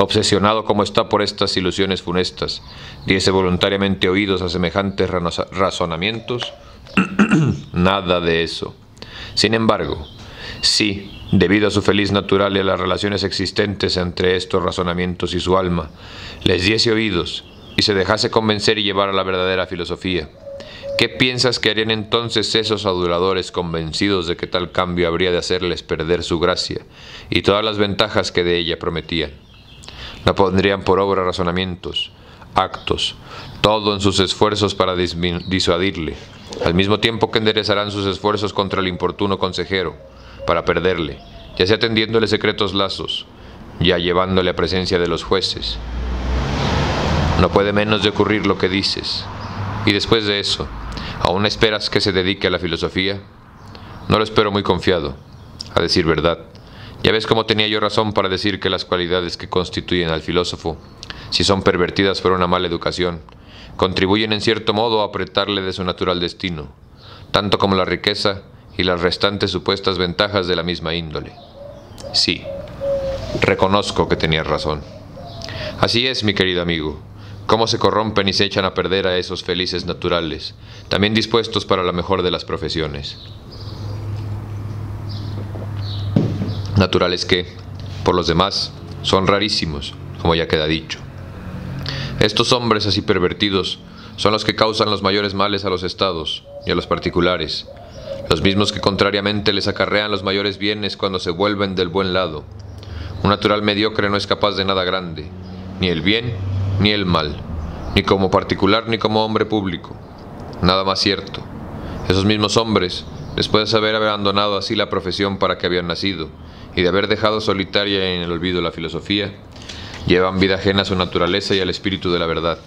obsesionado como está por estas ilusiones funestas, diese voluntariamente oídos a semejantes razonamientos? Nada de eso. Sin embargo, Si, debido a su feliz natural y a las relaciones existentes entre estos razonamientos y su alma, les diese oídos y se dejase convencer y llevar a la verdadera filosofía. ¿Qué piensas que harían entonces esos aduladores convencidos de que tal cambio habría de hacerles perder su gracia y todas las ventajas que de ella prometían? No pondrían por obra razonamientos, actos, todo en sus esfuerzos para disuadirle, al mismo tiempo que enderezarán sus esfuerzos contra el importuno consejero, para perderle, ya sea tendiéndole secretos lazos, ya llevándole a presencia de los jueces. No puede menos de ocurrir lo que dices. Y después de eso, ¿aún esperas que se dedique a la filosofía? No lo espero muy confiado, a decir verdad. Ya ves cómo tenía yo razón para decir que las cualidades que constituyen al filósofo, si son pervertidas por una mala educación, contribuyen en cierto modo a apretarle de su natural destino, tanto como la riqueza y las restantes supuestas ventajas de la misma índole. Sí, reconozco que tenías razón. Así es, mi querido amigo, cómo se corrompen y se echan a perder a esos felices naturales, también dispuestos para la mejor de las profesiones. Naturales que, por los demás, son rarísimos, como ya queda dicho. Estos hombres así pervertidos son los que causan los mayores males a los estados y a los particulares, los mismos que contrariamente les acarrean los mayores bienes cuando se vuelven del buen lado. Un natural mediocre no es capaz de nada grande, ni el bien ni el mal, ni como particular ni como hombre público. Nada más cierto. Esos mismos hombres, después de haber abandonado así la profesión para que habían nacido, y de haber dejado solitaria en el olvido la filosofía, llevan vida ajena a su naturaleza y al espíritu de la verdad.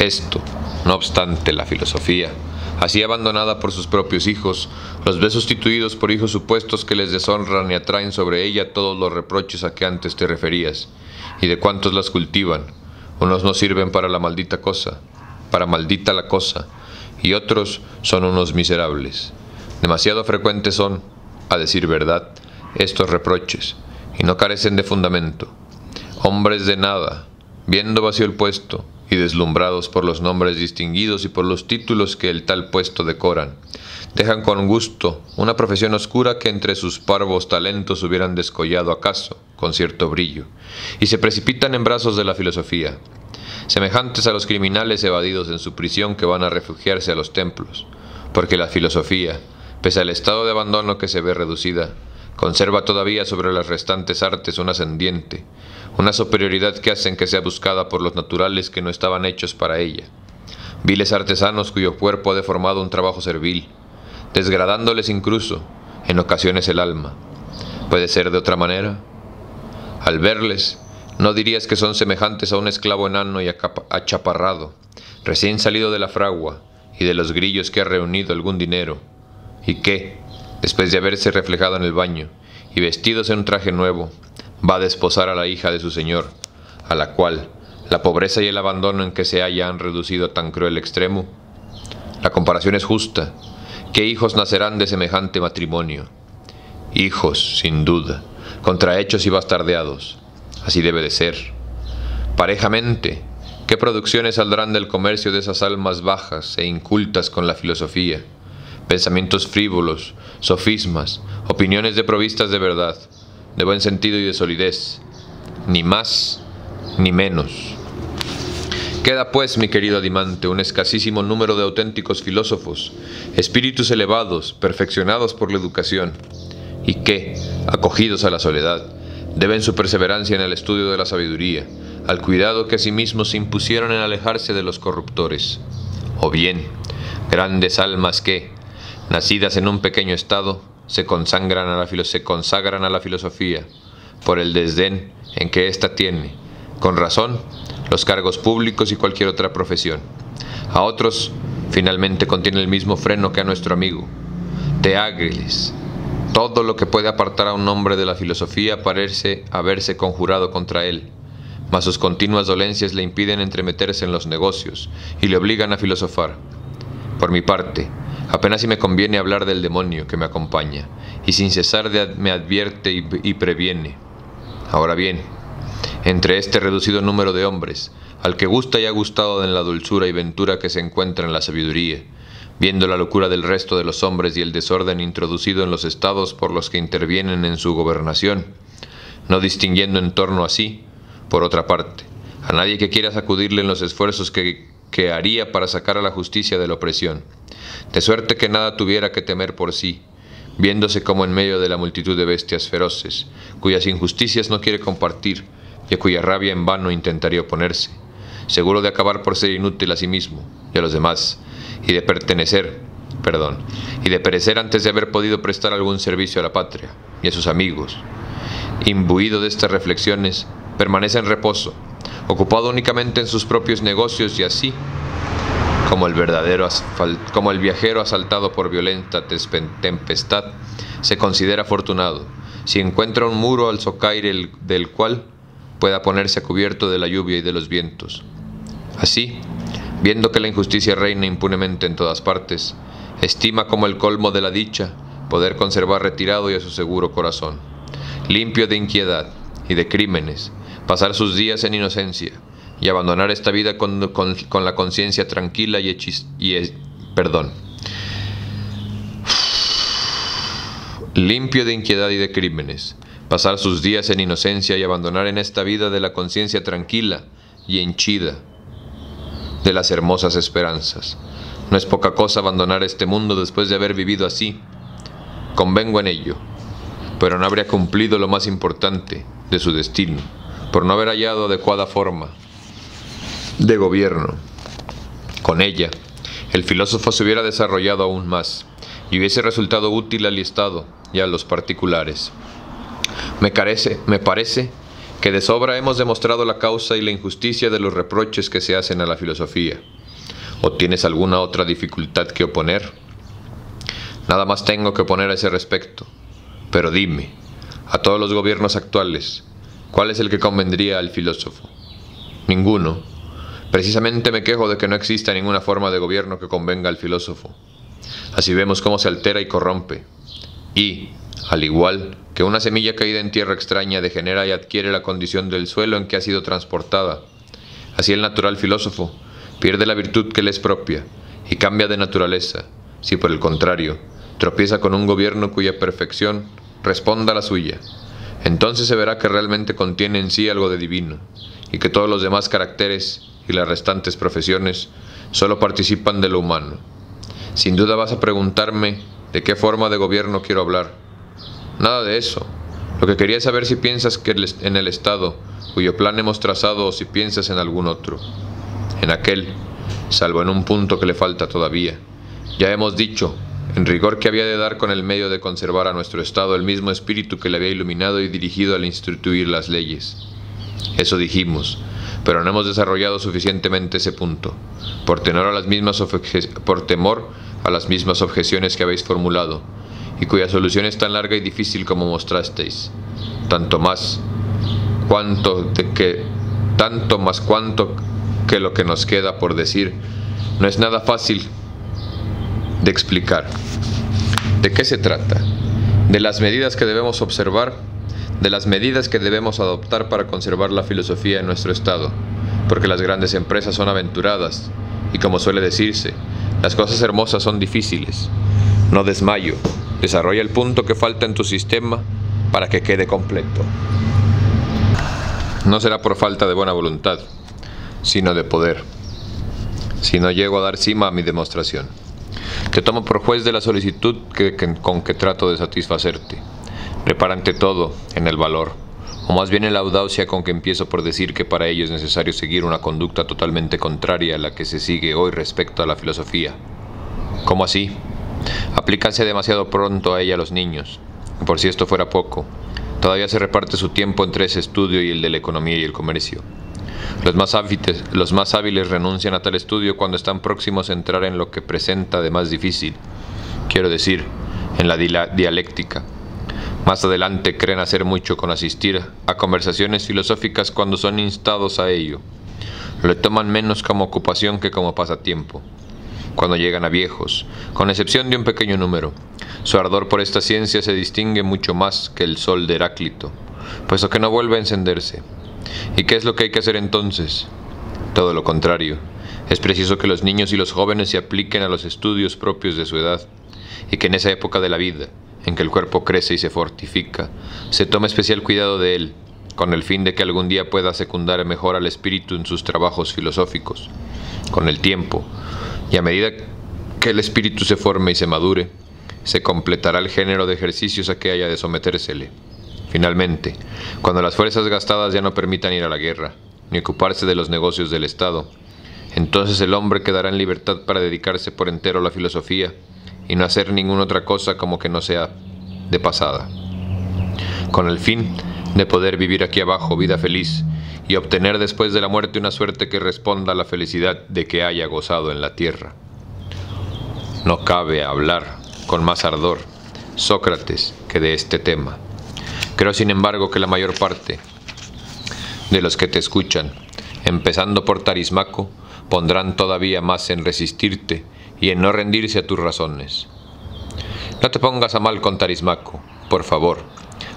Esto, no obstante, la filosofía, así abandonada por sus propios hijos, los ve sustituidos por hijos supuestos que les deshonran y atraen sobre ella todos los reproches a que antes te referías, y de cuántos las cultivan. Unos no sirven para la maldita cosa, para maldita la cosa, y otros son unos miserables. Demasiado frecuentes son, a decir verdad, estos reproches, y no carecen de fundamento. Hombres de nada, viendo vacío el puesto y deslumbrados por los nombres distinguidos y por los títulos que el tal puesto decoran, dejan con gusto una profesión oscura que entre sus parvos talentos hubieran descollado acaso con cierto brillo, y se precipitan en brazos de la filosofía, semejantes a los criminales evadidos en su prisión que van a refugiarse a los templos, porque la filosofía, pese al estado de abandono que se ve reducida, conserva todavía sobre las restantes artes un ascendiente, una superioridad que hacen que sea buscada por los naturales que no estaban hechos para ella. Viles artesanos cuyo cuerpo ha deformado un trabajo servil, desgradándoles incluso, en ocasiones el alma. ¿Puede ser de otra manera? Al verles, no dirías que son semejantes a un esclavo enano y achaparrado, recién salido de la fragua y de los grillos que ha reunido algún dinero, y que, después de haberse reflejado en el baño y vestidos en un traje nuevo, va a desposar a la hija de su señor, a la cual la pobreza y el abandono en que se halla han reducido a tan cruel extremo? La comparación es justa. ¿Qué hijos nacerán de semejante matrimonio? Hijos, sin duda, contrahechos y bastardeados. Así debe de ser. Parejamente, ¿qué producciones saldrán del comercio de esas almas bajas e incultas con la filosofía? Pensamientos frívolos, sofismas, opiniones de provistas de verdad, de buen sentido y de solidez, ni más ni menos. Queda pues, mi querido Adimante, un escasísimo número de auténticos filósofos, espíritus elevados, perfeccionados por la educación, y que, acogidos a la soledad, deben su perseverancia en el estudio de la sabiduría, al cuidado que asimismo se impusieron en alejarse de los corruptores. O bien, grandes almas que, nacidas en un pequeño estado, se consagran a la, filosofía por el desdén en que ésta tiene, con razón, los cargos públicos y cualquier otra profesión. A otros, finalmente, contiene el mismo freno que a nuestro amigo. Teágriles. Todo lo que puede apartar a un hombre de la filosofía parece haberse conjurado contra él, mas sus continuas dolencias le impiden entremeterse en los negocios y le obligan a filosofar. Por mi parte, Apenas si me conviene hablar del demonio que me acompaña, y sin cesar me advierte y, y previene. Ahora bien, entre este reducido número de hombres, al que gusta y ha gustado en la dulzura y ventura que se encuentra en la sabiduría, viendo la locura del resto de los hombres y el desorden introducido en los estados por los que intervienen en su gobernación, no distinguiendo en torno a sí, por otra parte, a nadie que quiera sacudirle en los esfuerzos que, que haría para sacar a la justicia de la opresión, de suerte que nada tuviera que temer por sí, viéndose como en medio de la multitud de bestias feroces, cuyas injusticias no quiere compartir y a cuya rabia en vano intentaría oponerse, seguro de acabar por ser inútil a sí mismo y a los demás, y de pertenecer, perdón, y de perecer antes de haber podido prestar algún servicio a la patria y a sus amigos. Imbuido de estas reflexiones, permanece en reposo, ocupado únicamente en sus propios negocios y así, como el verdadero como el viajero asaltado por violenta tempestad, se considera afortunado si encuentra un muro al socaire del cual pueda ponerse a cubierto de la lluvia y de los vientos. Así, viendo que la injusticia reina impunemente en todas partes, estima como el colmo de la dicha poder conservar retirado y a su seguro corazón, limpio de inquietud y de crímenes, pasar sus días en inocencia y abandonar esta vida con, la conciencia tranquila y, perdón. Limpio de inquietud y de crímenes, pasar sus días en inocencia y abandonar en esta vida de la conciencia tranquila y henchida de las hermosas esperanzas. No es poca cosa abandonar este mundo después de haber vivido así. Convengo en ello, pero no habría cumplido lo más importante de su destino, por no haber hallado adecuada forma de gobierno. Con ella, el filósofo se hubiera desarrollado aún más y hubiese resultado útil al Estado y a los particulares. Me, carece, me parece que de sobra hemos demostrado la causa y la injusticia de los reproches que se hacen a la filosofía. ¿O tienes alguna otra dificultad que oponer? Nada más tengo que oponer a ese respecto. Pero dime, a todos los gobiernos actuales, ¿cuál es el que convendría al filósofo? Ninguno. Precisamente me quejo de que no exista ninguna forma de gobierno que convenga al filósofo. Así vemos cómo se altera y corrompe. Y, al igual que una semilla caída en tierra extraña degenera y adquiere la condición del suelo en que ha sido transportada. Así el natural filósofo pierde la virtud que le es propia y cambia de naturaleza, si por el contrario tropieza con un gobierno cuya perfección responda a la suya. Entonces se verá que realmente contiene en sí algo de divino y que todos los demás caracteres y las restantes profesiones solo participan de lo humano. Sin duda vas a preguntarme de qué forma de gobierno quiero hablar Nada de eso. Lo que quería saber si piensas que en el Estado, cuyo plan hemos trazado, o si piensas en algún otro. En aquel, salvo en un punto que le falta todavía. Ya hemos dicho, en rigor, que había de dar con el medio de conservar a nuestro Estado el mismo espíritu que le había iluminado y dirigido al instituir las leyes. Eso dijimos, pero no hemos desarrollado suficientemente ese punto, por, tenor a las mismas por temor a las mismas objeciones que habéis formulado, y cuya solución es tan larga y difícil como mostrasteis. Tanto más cuanto que tanto más cuanto que lo que nos queda por decir no es nada fácil de explicar. ¿De qué se trata? De las medidas que debemos observar, de las medidas que debemos adoptar para conservar la filosofía en nuestro estado, porque las grandes empresas son aventuradas y como suele decirse, las cosas hermosas son difíciles. No desmayo, Desarrolla el punto que falta en tu sistema para que quede completo. No será por falta de buena voluntad, sino de poder, si no llego a dar cima a mi demostración. Te tomo por juez de la solicitud con que trato de satisfacerte. Repara todo en el valor, o más bien en la audacia con que empiezo por decir que para ello es necesario seguir una conducta totalmente contraria a la que se sigue hoy respecto a la filosofía. ¿Cómo así? Aplícanse demasiado pronto a ella los niños. Por si esto fuera poco, todavía se reparte su tiempo entre ese estudio y el de la economía y el comercio. Los más, hábiles, renuncian a tal estudio cuando están próximos a entrar en lo que presenta de más difícil, quiero decir, en la dialéctica. Más adelante creen hacer mucho con asistir a conversaciones filosóficas cuando son instados a ello. Lo toman menos como ocupación que como pasatiempo cuando llegan a viejos, con excepción de un pequeño número. Su ardor por esta ciencia se distingue mucho más que el sol de Heráclito, puesto que no vuelve a encenderse. ¿Y qué es lo que hay que hacer entonces? Todo lo contrario, Es preciso que los niños y los jóvenes se apliquen a los estudios propios de su edad y que en esa época de la vida, en que el cuerpo crece y se fortifica, se tome especial cuidado de él, con el fin de que algún día pueda secundar mejor al espíritu en sus trabajos filosóficos. Con el tiempo, y a medida que el espíritu se forme y se madure, se completará el género de ejercicios a que haya de sometérsele. Finalmente, cuando las fuerzas gastadas ya no permitan ir a la guerra, ni ocuparse de los negocios del Estado, entonces el hombre quedará en libertad para dedicarse por entero a la filosofía y no hacer ninguna otra cosa como que no sea de pasada, con el fin de poder vivir aquí abajo vida feliz y obtener después de la muerte una suerte que responda a la felicidad de que haya gozado en la tierra. No cabe hablar con más ardor, Sócrates, que de este tema. Creo, sin embargo, que la mayor parte de los que te escuchan, empezando por Tarismaco, pondrán todavía más en resistirte y en no rendirse a tus razones. No te pongas a mal con Tarismaco, por favor.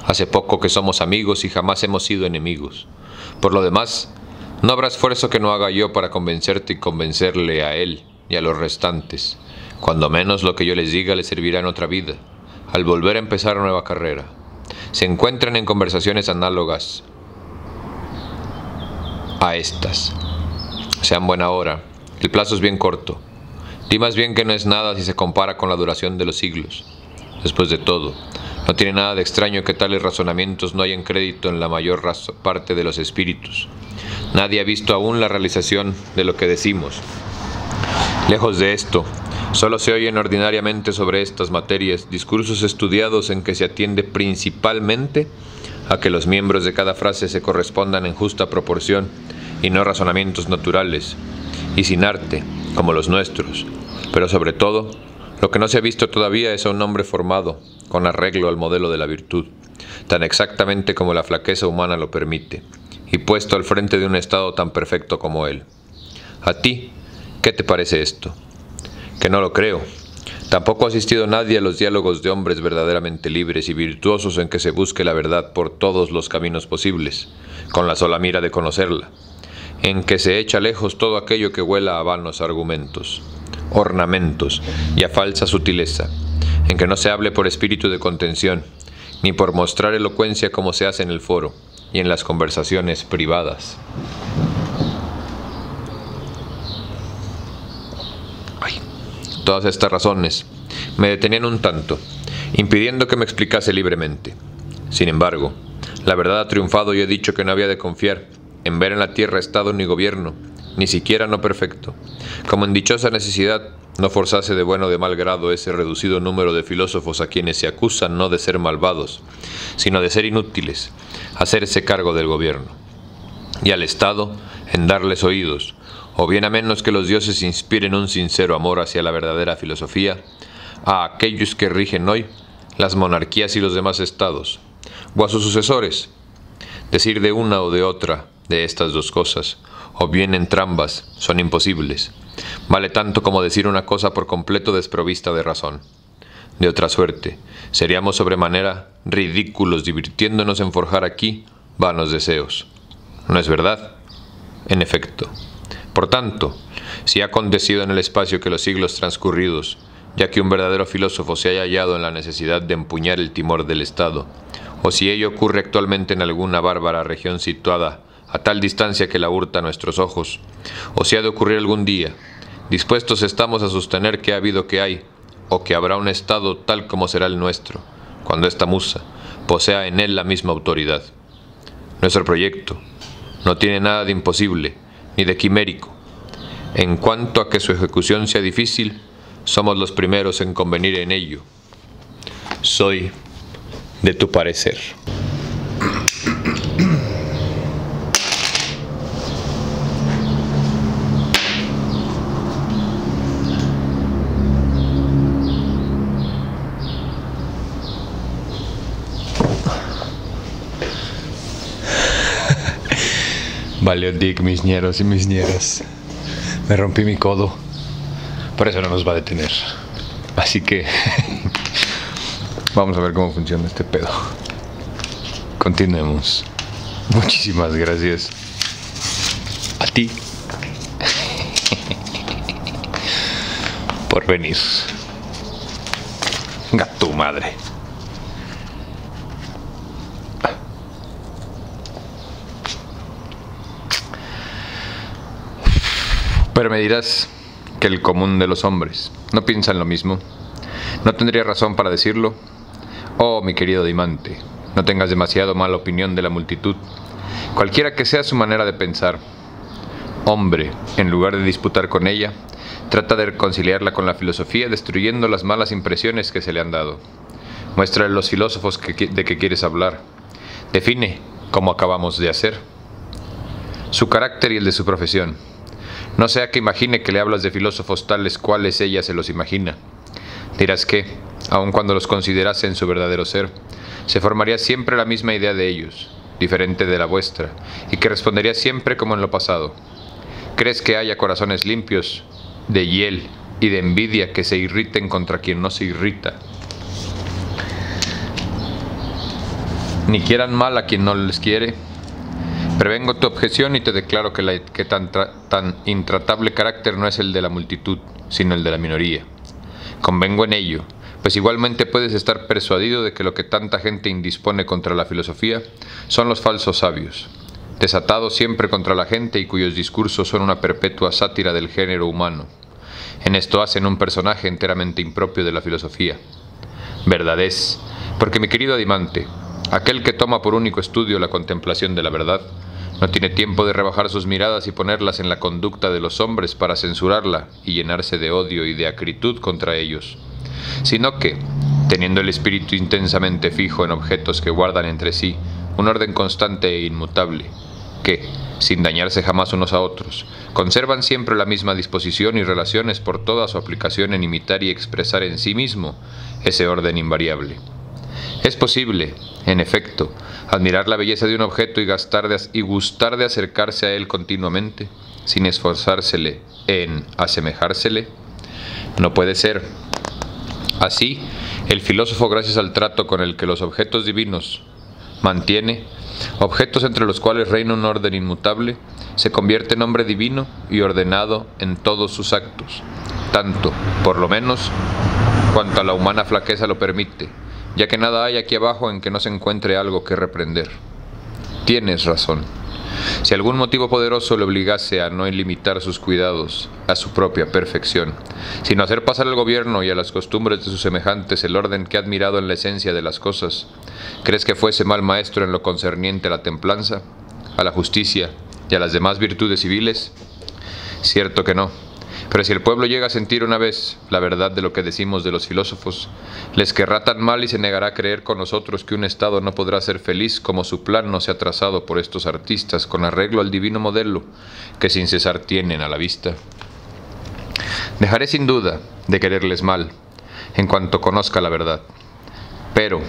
Hace poco que somos amigos y jamás hemos sido enemigos. Por lo demás, no habrá esfuerzo que no haga yo para convencerte y convencerle a él y a los restantes. Cuando menos lo que yo les diga les servirá en otra vida, al volver a empezar nueva carrera. Se encuentran en conversaciones análogas a estas. Sean buena hora. El plazo es bien corto. Di más bien que no es nada si se compara con la duración de los siglos. Después de todo, no tiene nada de extraño que tales razonamientos no hayan crédito en la mayor parte de los espíritus. Nadie ha visto aún la realización de lo que decimos. Lejos de esto, solo se oyen ordinariamente sobre estas materias discursos estudiados en que se atiende principalmente a que los miembros de cada frase se correspondan en justa proporción y no razonamientos naturales, y sin arte, como los nuestros. Pero sobre todo, lo que no se ha visto todavía es a un hombre formado, con arreglo al modelo de la virtud, tan exactamente como la flaqueza humana lo permite, y puesto al frente de un estado tan perfecto como él. A ti, ¿qué te parece esto? Que no lo creo, Tampoco ha asistido nadie a los diálogos de hombres verdaderamente libres y virtuosos en que se busque la verdad por todos los caminos posibles, con la sola mira de conocerla, en que se echa lejos todo aquello que huela a vanos argumentos, ornamentos y a falsa sutileza, en que no se hable por espíritu de contención, ni por mostrar elocuencia como se hace en el foro y en las conversaciones privadas. Todas estas razones me detenían un tanto, impidiendo que me explicase libremente. Sin embargo, la verdad ha triunfado y he dicho que no había de confiar en ver en la tierra Estado ni gobierno, ni siquiera no perfecto, como en dichosa necesidad no forzase de bueno o de mal grado ese reducido número de filósofos a quienes se acusan no de ser malvados, sino de ser inútiles, hacerse cargo del gobierno, y al Estado en darles oídos, o bien a menos que los dioses inspiren un sincero amor hacia la verdadera filosofía, a aquellos que rigen hoy las monarquías y los demás estados, o a sus sucesores, decir de una o de otra de estas dos cosas, o bien entrambas, son imposibles. Vale tanto como decir una cosa por completo desprovista de razón. De otra suerte, seríamos sobremanera ridículos divirtiéndonos en forjar aquí vanos deseos. ¿No es verdad? En efecto. Por tanto, si ha acontecido en el espacio que los siglos transcurridos, ya que un verdadero filósofo se haya hallado en la necesidad de empuñar el timor del Estado, o si ello ocurre actualmente en alguna bárbara región situada a tal distancia que la hurta a nuestros ojos, o si ha de ocurrir algún día, dispuestos estamos a sostener que ha habido que hay, o que habrá un Estado tal como será el nuestro, cuando esta musa posea en él la misma autoridad. Nuestro proyecto no tiene nada de imposible, ni de quimérico. En cuanto a que su ejecución sea difícil, somos los primeros en convenir en ello. Soy de tu parecer. Valió Dick, mis ñeros y mis ñeras. Me rompí mi codo. Por eso no nos va a detener. Así que vamos a ver cómo funciona este pedo. Continuemos. Muchísimas gracias. A ti. por venir. Gato madre. Pero me dirás que el común de los hombres no piensan lo mismo. No tendría razón para decirlo. Oh, mi querido Dimante, no tengas demasiado mala opinión de la multitud, cualquiera que sea su manera de pensar. Hombre, en lugar de disputar con ella, trata de reconciliarla con la filosofía destruyendo las malas impresiones que se le han dado. Muéstrale los filósofos de que quieres hablar. Define, como acabamos de hacer, su carácter y el de su profesión. No sea que imagine que le hablas de filósofos tales cuales ella se los imagina. Dirás que, aun cuando los considerase en su verdadero ser, se formaría siempre la misma idea de ellos, diferente de la vuestra, y que respondería siempre como en lo pasado. ¿Crees que haya corazones limpios, de hiel y de envidia que se irriten contra quien no se irrita? Ni quieran mal a quien no les quiere, Prevengo tu objeción y te declaro que, tan, intratable carácter no es el de la multitud, sino el de la minoría. Convengo en ello, pues igualmente puedes estar persuadido de que lo que tanta gente indispone contra la filosofía son los falsos sabios, desatados siempre contra la gente y cuyos discursos son una perpetua sátira del género humano. En esto hacen un personaje enteramente impropio de la filosofía. Verdad es, porque mi querido Adimante, aquel que toma por único estudio la contemplación de la verdad, no tiene tiempo de rebajar sus miradas y ponerlas en la conducta de los hombres para censurarla y llenarse de odio y de acritud contra ellos, sino que, teniendo el espíritu intensamente fijo en objetos que guardan entre sí un orden constante e inmutable, que, sin dañarse jamás unos a otros, conservan siempre la misma disposición y relaciones por toda su aplicación en imitar y expresar en sí mismo ese orden invariable. Es posible, en efecto, admirar la belleza de un objeto y, gastar y gustar de acercarse a él continuamente, sin esforzársele en asemejársele. No puede ser. Así, el filósofo, gracias al trato con el que los objetos divinos mantiene, objetos entre los cuales reina un orden inmutable, se convierte en hombre divino y ordenado en todos sus actos, tanto, por lo menos, cuanto a la humana flaqueza lo permite, ya que nada hay aquí abajo en que no se encuentre algo que reprender. Tienes razón. Si algún motivo poderoso le obligase a no limitar sus cuidados a su propia perfección, sino hacer pasar al gobierno y a las costumbres de sus semejantes el orden que ha admirado en la esencia de las cosas, ¿crees que fuese mal maestro en lo concerniente a la templanza, a la justicia y a las demás virtudes civiles? Cierto que no pero si el pueblo llega a sentir una vez la verdad de lo que decimos de los filósofos, les querrá tan mal y se negará a creer con nosotros que un Estado no podrá ser feliz como su plan no se ha trazado por estos artistas con arreglo al divino modelo que sin cesar tienen a la vista. Dejaré sin duda de quererles mal en cuanto conozca la verdad. Pero,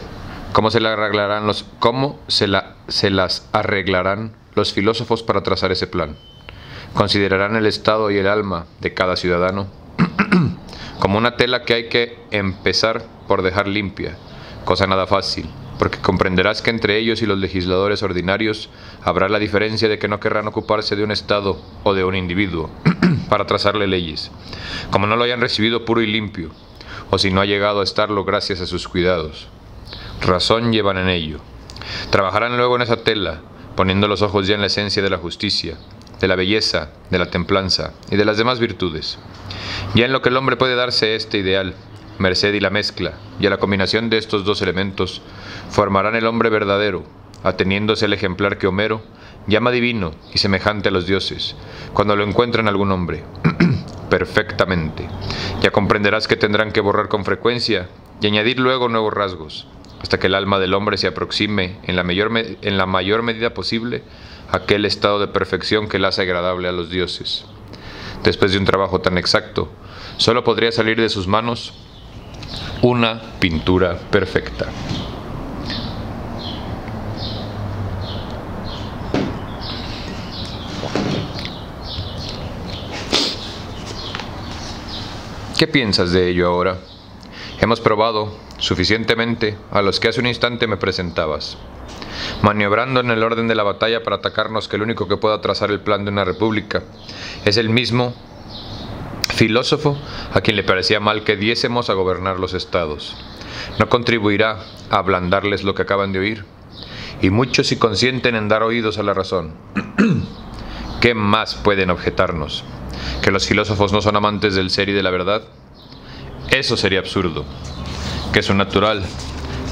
¿cómo se, las arreglarán los filósofos para trazar ese plan? Considerarán el estado y el alma de cada ciudadano como una tela que hay que empezar por dejar limpia, cosa nada fácil, porque comprenderás que entre ellos y los legisladores ordinarios habrá la diferencia de que no querrán ocuparse de un Estado o de un individuo para trazarle leyes, como no lo hayan recibido puro y limpio, o si no ha llegado a estarlo gracias a sus cuidados. Razón llevan en ello. Trabajarán luego en esa tela, poniendo los ojos ya en la esencia de la justicia, de la belleza, de la templanza y de las demás virtudes. Ya en lo que el hombre puede darse este ideal, merced y la mezcla, y a la combinación de estos dos elementos, formarán el hombre verdadero, ateniéndose el ejemplar que Homero llama divino y semejante a los dioses, cuando lo encuentran algún hombre. Perfectamente. Ya comprenderás que tendrán que borrar con frecuencia y añadir luego nuevos rasgos, hasta que el alma del hombre se aproxime en la mayor, en la mayor medida posible aquel estado de perfección que le hace agradable a los dioses. Después de un trabajo tan exacto, solo podría salir de sus manos una pintura perfecta. ¿Qué piensas de ello ahora? Hemos probado suficientemente a los que hace un instante me presentabas maniobrando en el orden de la batalla para atacarnos que el único que pueda trazar el plan de una república es el mismo filósofo a quien le parecía mal que diésemos a gobernar los estados. No contribuirá a ablandarles lo que acaban de oír. Y muchos si consienten en dar oídos a la razón. ¿Qué más pueden objetarnos? ¿Que los filósofos no son amantes del ser y de la verdad? Eso sería absurdo. Que su natural,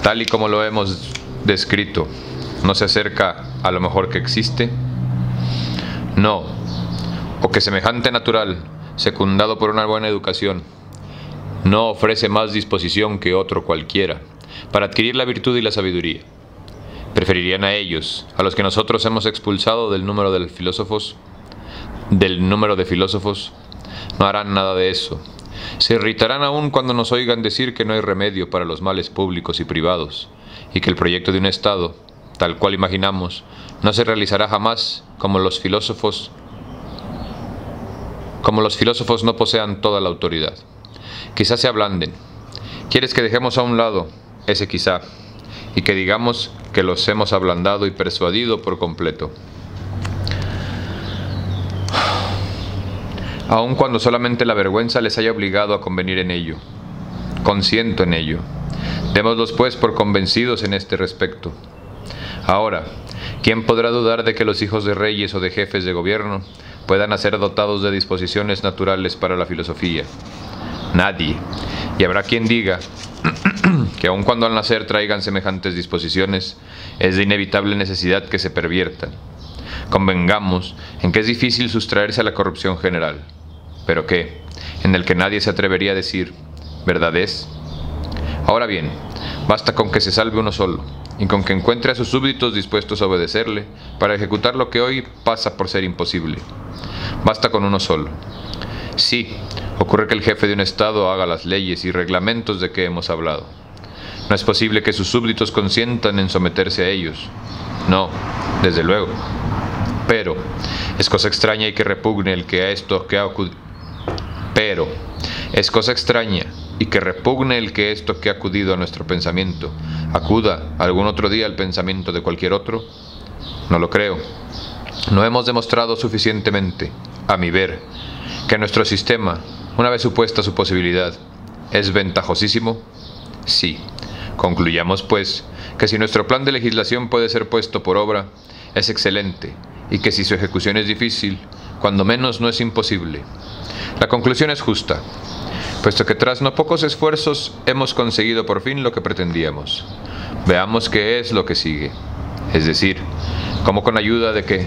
tal y como lo hemos descrito, no se acerca a lo mejor que existe. No. O que semejante natural secundado por una buena educación, no ofrece más disposición que otro cualquiera para adquirir la virtud y la sabiduría. Preferirían a ellos, a los que nosotros hemos expulsado del número de filósofos, del número de filósofos, no harán nada de eso. Se irritarán aún cuando nos oigan decir que no hay remedio para los males públicos y privados, y que el proyecto de un Estado, tal cual imaginamos, no se realizará jamás como los filósofos como los filósofos no posean toda la autoridad. Quizás se ablanden. ¿Quieres que dejemos a un lado ese quizá y que digamos que los hemos ablandado y persuadido por completo? Aun cuando solamente la vergüenza les haya obligado a convenir en ello. Consiento en ello. Démoslos pues por convencidos en este respecto. Ahora, ¿quién podrá dudar de que los hijos de reyes o de jefes de gobierno puedan ser dotados de disposiciones naturales para la filosofía. Nadie. Y habrá quien diga que aun cuando al nacer traigan semejantes disposiciones, es de inevitable necesidad que se perviertan. Convengamos en que es difícil sustraerse a la corrupción general, pero que, en el que nadie se atrevería a decir, ¿verdad es? Ahora bien, basta con que se salve uno solo, y con que encuentre a sus súbditos dispuestos a obedecerle para ejecutar lo que hoy pasa por ser imposible. Basta con uno solo. Sí, ocurre que el jefe de un Estado haga las leyes y reglamentos de que hemos hablado. No es posible que sus súbditos consientan en someterse a ellos. No, desde luego. Pero es cosa extraña y que repugne el que a esto que ha Pero es cosa extraña y que repugne el que esto que ha acudido a nuestro pensamiento acuda algún otro día al pensamiento de cualquier otro? No lo creo. No hemos demostrado suficientemente, a mi ver, que nuestro sistema, una vez supuesta su posibilidad, es ventajosísimo. Sí. Concluyamos, pues, que si nuestro plan de legislación puede ser puesto por obra, es excelente, y que si su ejecución es difícil, cuando menos no es imposible. La conclusión es justa, puesto que tras no pocos esfuerzos hemos conseguido por fin lo que pretendíamos. Veamos qué es lo que sigue. Es decir, cómo con ayuda de qué,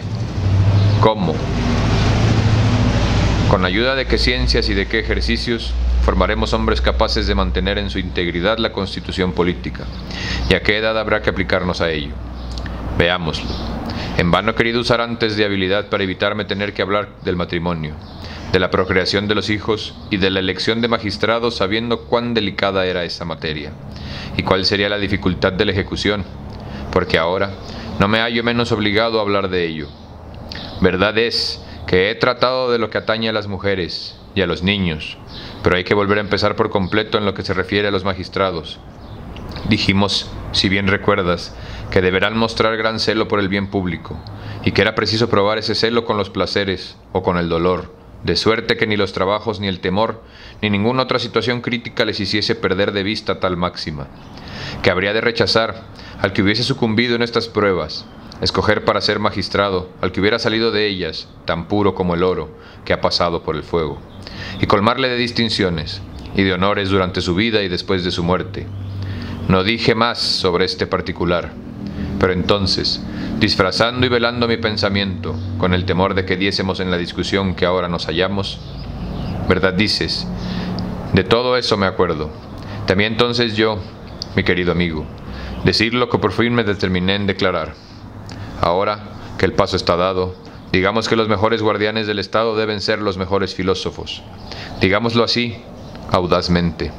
cómo, con ayuda de qué ciencias y de qué ejercicios formaremos hombres capaces de mantener en su integridad la constitución política, y a qué edad habrá que aplicarnos a ello. Veámoslo. En vano he querido usar antes de habilidad para evitarme tener que hablar del matrimonio de la procreación de los hijos y de la elección de magistrados sabiendo cuán delicada era esa materia y cuál sería la dificultad de la ejecución, porque ahora no me hallo menos obligado a hablar de ello. Verdad es que he tratado de lo que atañe a las mujeres y a los niños, pero hay que volver a empezar por completo en lo que se refiere a los magistrados. Dijimos, si bien recuerdas, que deberán mostrar gran celo por el bien público, y que era preciso probar ese celo con los placeres o con el dolor, de suerte que ni los trabajos, ni el temor, ni ninguna otra situación crítica les hiciese perder de vista tal máxima, que habría de rechazar al que hubiese sucumbido en estas pruebas, escoger para ser magistrado al que hubiera salido de ellas, tan puro como el oro que ha pasado por el fuego, y colmarle de distinciones y de honores durante su vida y después de su muerte. No dije más sobre este particular, pero entonces, disfrazando y velando mi pensamiento, con el temor de que diésemos en la discusión que ahora nos hallamos, ¿verdad dices? De todo eso me acuerdo. También entonces yo, mi querido amigo, decir lo que por fin me determiné en declarar. Ahora que el paso está dado, digamos que los mejores guardianes del Estado deben ser los mejores filósofos. Digámoslo así, audazmente.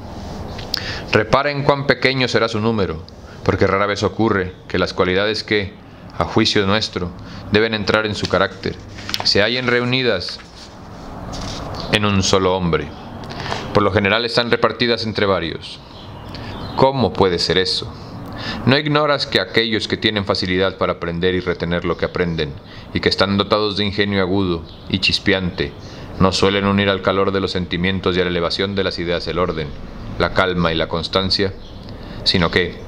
Reparen cuán pequeño será su número, porque rara vez ocurre que las cualidades que, a juicio nuestro, deben entrar en su carácter, se hallen reunidas en un solo hombre. Por lo general están repartidas entre varios. ¿Cómo puede ser eso? No ignoras que aquellos que tienen facilidad para aprender y retener lo que aprenden, y que están dotados de ingenio agudo y chispeante, no suelen unir al calor de los sentimientos y a la elevación de las ideas el orden, la calma y la constancia, sino que,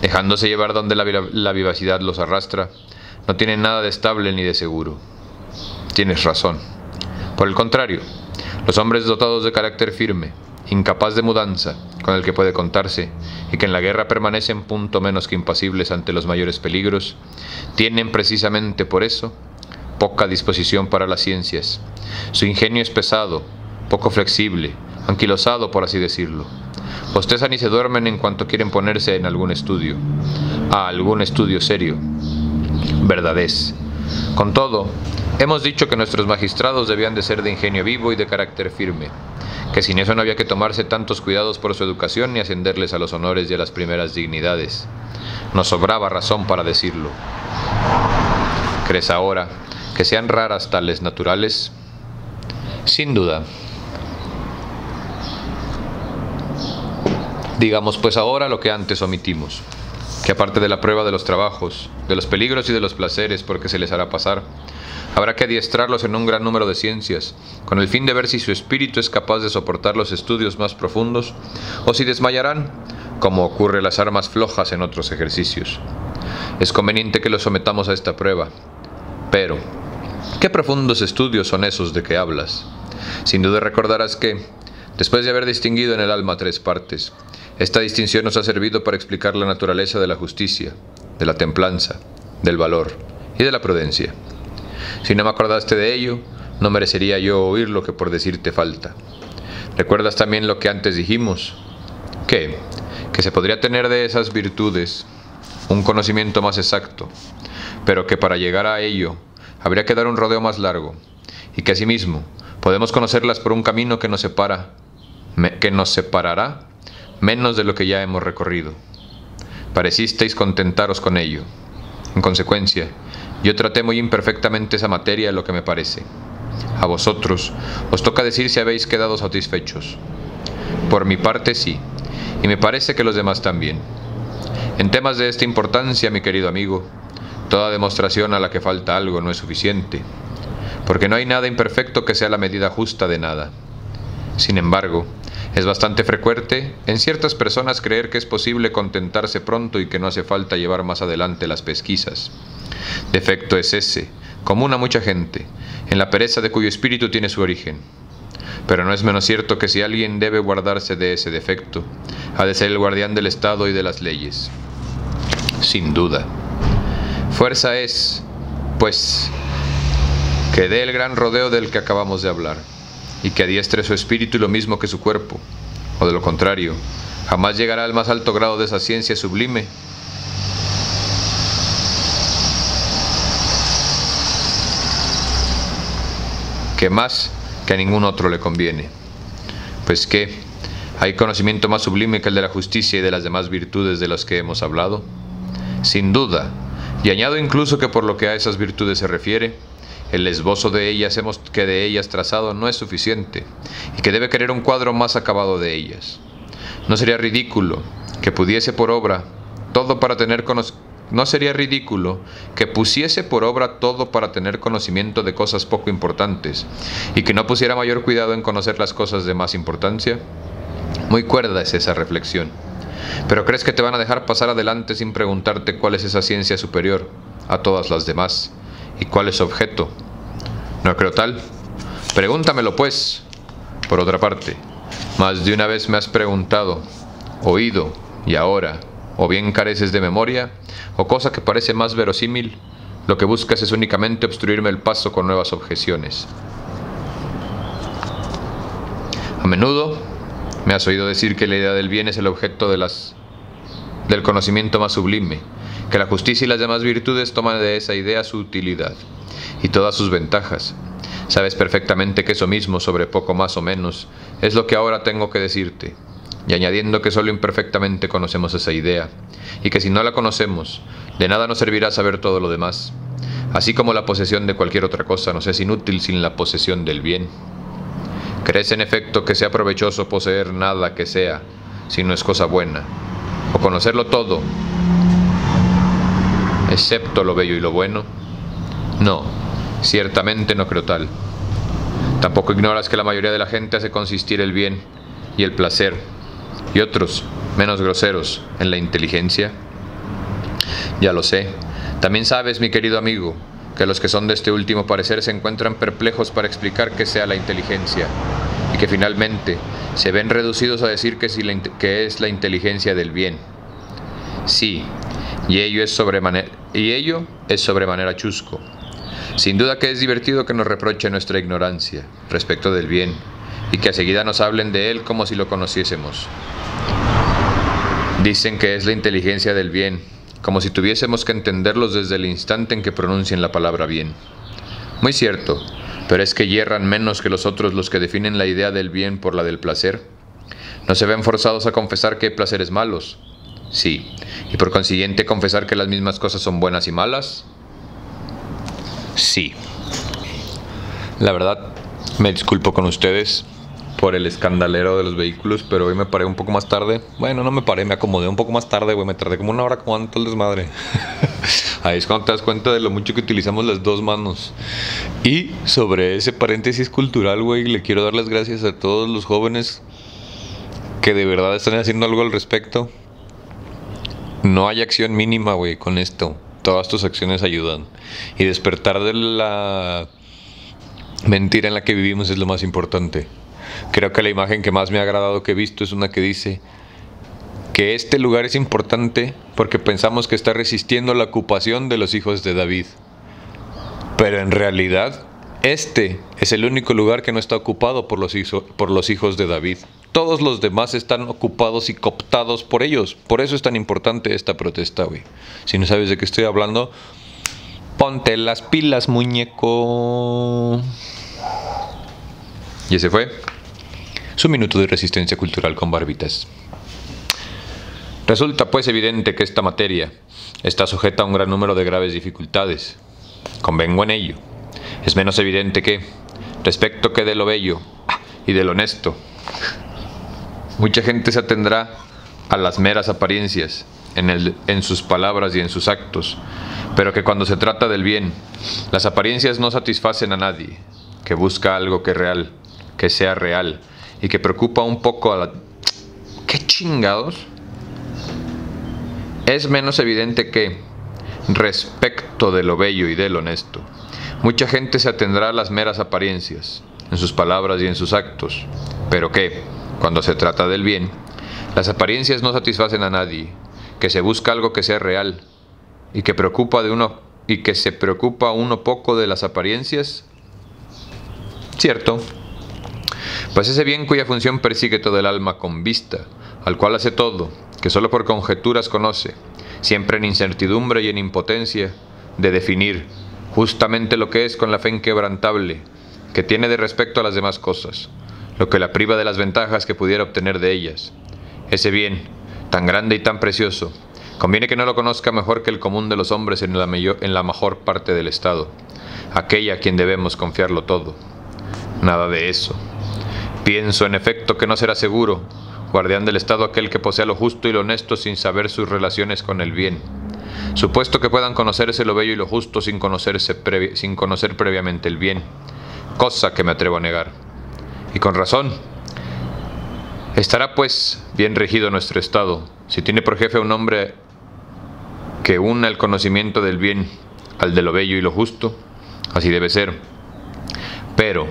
dejándose llevar donde la, vivacidad los arrastra, no tienen nada de estable ni de seguro. Tienes razón. Por el contrario, los hombres dotados de carácter firme, incapaz de mudanza, con el que puede contarse, y que en la guerra permanecen punto menos que impasibles ante los mayores peligros, tienen precisamente por eso poca disposición para las ciencias. Su ingenio es pesado, poco flexible, anquilosado por así decirlo. Bostezan y se duermen en cuanto quieren ponerse en algún estudio, a algún estudio serio. Verdadez. Con todo, hemos dicho que nuestros magistrados debían de ser de ingenio vivo y de carácter firme, que sin eso no había que tomarse tantos cuidados por su educación ni ascenderles a los honores y a las primeras dignidades. Nos sobraba razón para decirlo. ¿Crees ahora que sean raras tales naturales? Sin duda. Digamos pues ahora lo que antes omitimos, que aparte de la prueba de los trabajos, de los peligros y de los placeres porque se les hará pasar, habrá que adiestrarlos en un gran número de ciencias, con el fin de ver si su espíritu es capaz de soportar los estudios más profundos, o si desmayarán, como ocurre las armas flojas en otros ejercicios. Es conveniente que los sometamos a esta prueba, pero ¿Qué profundos estudios son esos de que hablas? Sin duda recordarás que, después de haber distinguido en el alma tres partes, esta distinción nos ha servido para explicar la naturaleza de la justicia, de la templanza, del valor y de la prudencia. Si no me acordaste de ello, no merecería yo oír lo que por decirte falta. ¿Recuerdas también lo que antes dijimos? ¿Qué? Que se podría tener de esas virtudes un conocimiento más exacto, pero que para llegar a ello habría que dar un rodeo más largo, y que asimismo podemos conocerlas por un camino que nos separa, que nos separará menos de lo que ya hemos recorrido. Parecisteis contentaros con ello. En consecuencia, yo traté muy imperfectamente esa materia de lo que me parece. A vosotros os toca decir si habéis quedado satisfechos. Por mi parte sí, y me parece que los demás también. En temas de esta importancia, mi querido amigo, Toda demostración a la que falta algo no es suficiente, porque no hay nada imperfecto que sea la medida justa de nada. Sin embargo, es bastante frecuente en ciertas personas creer que es posible contentarse pronto y que no hace falta llevar más adelante las pesquisas. Defecto es ese, común a mucha gente, en la pereza de cuyo espíritu tiene su origen. Pero no es menos cierto que si alguien debe guardarse de ese defecto, ha de ser el guardián del Estado y de las leyes. Sin duda. Fuerza es, pues, que dé el gran rodeo del que acabamos de hablar, y que adiestre su espíritu lo mismo que su cuerpo, o de lo contrario, jamás llegará al más alto grado de esa ciencia sublime. que más que a ningún otro le conviene. Pues que, ¿hay conocimiento más sublime que el de la justicia y de las demás virtudes de las que hemos hablado? Sin duda, y añado incluso que por lo que a esas virtudes se refiere, el esbozo de ellas hemos, que de ellas trazado no es suficiente y que debe querer un cuadro más acabado de ellas. No sería ridículo que pudiese por obra todo para tener no sería ridículo que pusiese por obra todo para tener conocimiento de cosas poco importantes y que no pusiera mayor cuidado en conocer las cosas de más importancia. Muy cuerda es esa reflexión. Pero crees que te van a dejar pasar adelante sin preguntarte cuál es esa ciencia superior a todas las demás y cuál es objeto. No creo tal. Pregúntamelo pues. Por otra parte, más de una vez me has preguntado, oído y ahora, o bien careces de memoria, o cosa que parece más verosímil, lo que buscas es únicamente obstruirme el paso con nuevas objeciones. A menudo me has oído decir que la idea del bien es el objeto de las, del conocimiento más sublime, que la justicia y las demás virtudes toman de esa idea su utilidad y todas sus ventajas. Sabes perfectamente que eso mismo, sobre poco más o menos, es lo que ahora tengo que decirte, y añadiendo que solo imperfectamente conocemos esa idea, y que si no la conocemos, de nada nos servirá saber todo lo demás, así como la posesión de cualquier otra cosa nos es inútil sin la posesión del bien. ¿Crees en efecto que sea provechoso poseer nada que sea, si no es cosa buena? ¿O conocerlo todo, excepto lo bello y lo bueno? No, ciertamente no creo tal. Tampoco ignoras que la mayoría de la gente hace consistir el bien y el placer, y otros, menos groseros, en la inteligencia. Ya lo sé. También sabes, mi querido amigo, que los que son de este último parecer se encuentran perplejos para explicar qué sea la inteligencia, que finalmente se ven reducidos a decir que, que es la inteligencia del bien. Sí, y ello es y ello es sobremanera chusco. Sin duda que es divertido que nos reproche nuestra ignorancia respecto del bien y que a seguida nos hablen de él como si lo conociésemos. Dicen que es la inteligencia del bien, como si tuviésemos que entenderlos desde el instante en que pronuncien la palabra bien. Muy cierto, pero es que hierran menos que los otros los que definen la idea del bien por la del placer. No se ven forzados a confesar que hay placeres malos. Sí, y por consiguiente confesar que las mismas cosas son buenas y malas. Sí. La verdad, me disculpo con ustedes por el escandalero de los vehículos, pero hoy me paré un poco más tarde. Bueno, no me paré, me acomodé un poco más tarde, güey. Me tardé como una hora acomodando todo el desmadre. Ahí es cuando te das cuenta de lo mucho que utilizamos las dos manos. Y sobre ese paréntesis cultural, güey, le quiero dar las gracias a todos los jóvenes que de verdad están haciendo algo al respecto. No hay acción mínima, güey, con esto todas tus acciones ayudan. Y despertar de la mentira en la que vivimos es lo más importante. Creo que la imagen que más me ha agradado que he visto es una que dice que este lugar es importante porque pensamos que está resistiendo la ocupación de los hijos de David. Pero en realidad, este es el único lugar que no está ocupado por los, por los hijos de David. Todos los demás están ocupados y cooptados por ellos. Por eso es tan importante esta protesta, güey. Si no sabes de qué estoy hablando, ponte las pilas, muñeco. Y ese fue su minuto de resistencia cultural con barbitas. Resulta pues evidente que esta materia está sujeta a un gran número de graves dificultades. Convengo en ello. Es menos evidente que, respecto que de lo bello y de lo honesto, Mucha gente se atendrá a las meras apariencias en, el, en sus palabras y en sus actos, pero que cuando se trata del bien, las apariencias no satisfacen a nadie, que busca algo que real, que sea real y que preocupa un poco a la... ¿Qué chingados? Es menos evidente que, respecto de lo bello y de lo honesto, mucha gente se atendrá a las meras apariencias, en sus palabras y en sus actos, pero que, cuando se trata del bien, las apariencias no satisfacen a nadie, que se busca algo que sea real y que preocupa de uno y que se preocupa uno poco de las apariencias. Cierto. Pues ese bien cuya función persigue todo el alma con vista, al cual hace todo, que solo por conjeturas conoce, siempre en incertidumbre y en impotencia, de definir justamente lo que es con la fe inquebrantable que tiene de respecto a las demás cosas, lo que la priva de las ventajas que pudiera obtener de ellas. Ese bien, tan grande y tan precioso, conviene que no lo conozca mejor que el común de los hombres en la, en la mejor parte del Estado, aquella a quien debemos confiarlo todo. Nada de eso. Pienso, en efecto, que no será seguro, guardián del Estado aquel que posea lo justo y lo honesto sin saber sus relaciones con el bien. Supuesto que puedan conocerse lo bello y lo justo sin, conocerse sin conocer previamente el bien, cosa que me atrevo a negar y con razón. Estará pues bien regido nuestro Estado, si tiene por jefe un hombre que una el conocimiento del bien al de lo bello y lo justo, así debe ser. Pero,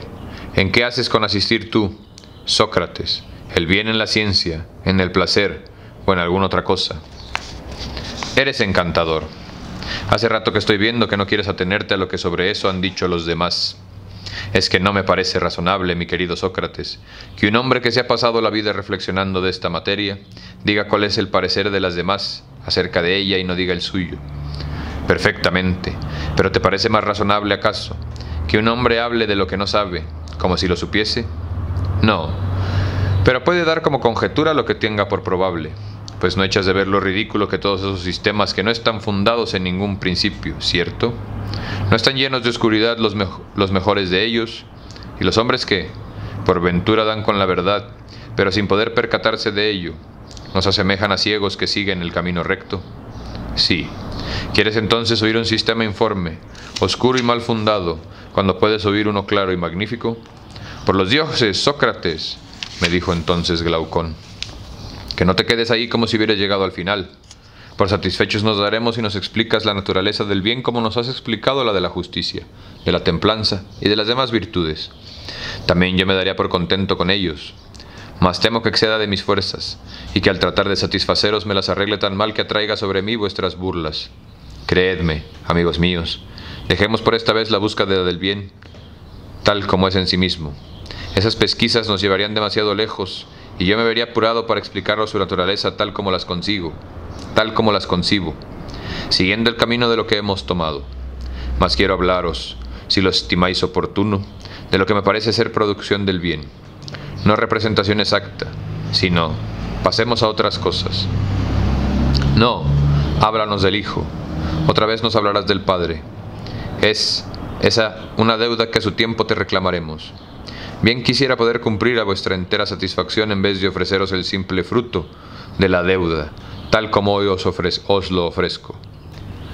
¿en qué haces con asistir tú, Sócrates, el bien en la ciencia, en el placer o en alguna otra cosa? Eres encantador. Hace rato que estoy viendo que no quieres atenerte a lo que sobre eso han dicho los demás. Es que no me parece razonable, mi querido Sócrates, que un hombre que se ha pasado la vida reflexionando de esta materia diga cuál es el parecer de las demás acerca de ella y no diga el suyo. Perfectamente, pero ¿te parece más razonable acaso que un hombre hable de lo que no sabe, como si lo supiese? No, pero puede dar como conjetura lo que tenga por probable, pues no echas de ver lo ridículo que todos esos sistemas que no están fundados en ningún principio, ¿cierto? ¿No están llenos de oscuridad los, los mejores de ellos? ¿Y los hombres que, por ventura, dan con la verdad, pero sin poder percatarse de ello, nos asemejan a ciegos que siguen el camino recto? Sí. ¿Quieres entonces oír un sistema informe, oscuro y mal fundado, cuando puedes oír uno claro y magnífico? Por los dioses, Sócrates, me dijo entonces Glaucón. Que no te quedes ahí como si hubieras llegado al final. Por satisfechos nos daremos si nos explicas la naturaleza del bien como nos has explicado la de la justicia, de la templanza y de las demás virtudes. También yo me daría por contento con ellos, mas temo que exceda de mis fuerzas, y que al tratar de satisfaceros me las arregle tan mal que atraiga sobre mí vuestras burlas. Creedme, amigos míos, dejemos por esta vez la búsqueda del bien, tal como es en sí mismo. Esas pesquisas nos llevarían demasiado lejos y yo me vería apurado para explicaros su naturaleza tal como las consigo, tal como las concibo, siguiendo el camino de lo que hemos tomado. Mas quiero hablaros, si lo estimáis oportuno, de lo que me parece ser producción del bien. No representación exacta, sino pasemos a otras cosas. No, háblanos del Hijo, otra vez nos hablarás del Padre. Es esa una deuda que a su tiempo te reclamaremos. Bien quisiera poder cumplir a vuestra entera satisfacción en vez de ofreceros el simple fruto de la deuda, tal como hoy os, os lo ofrezco.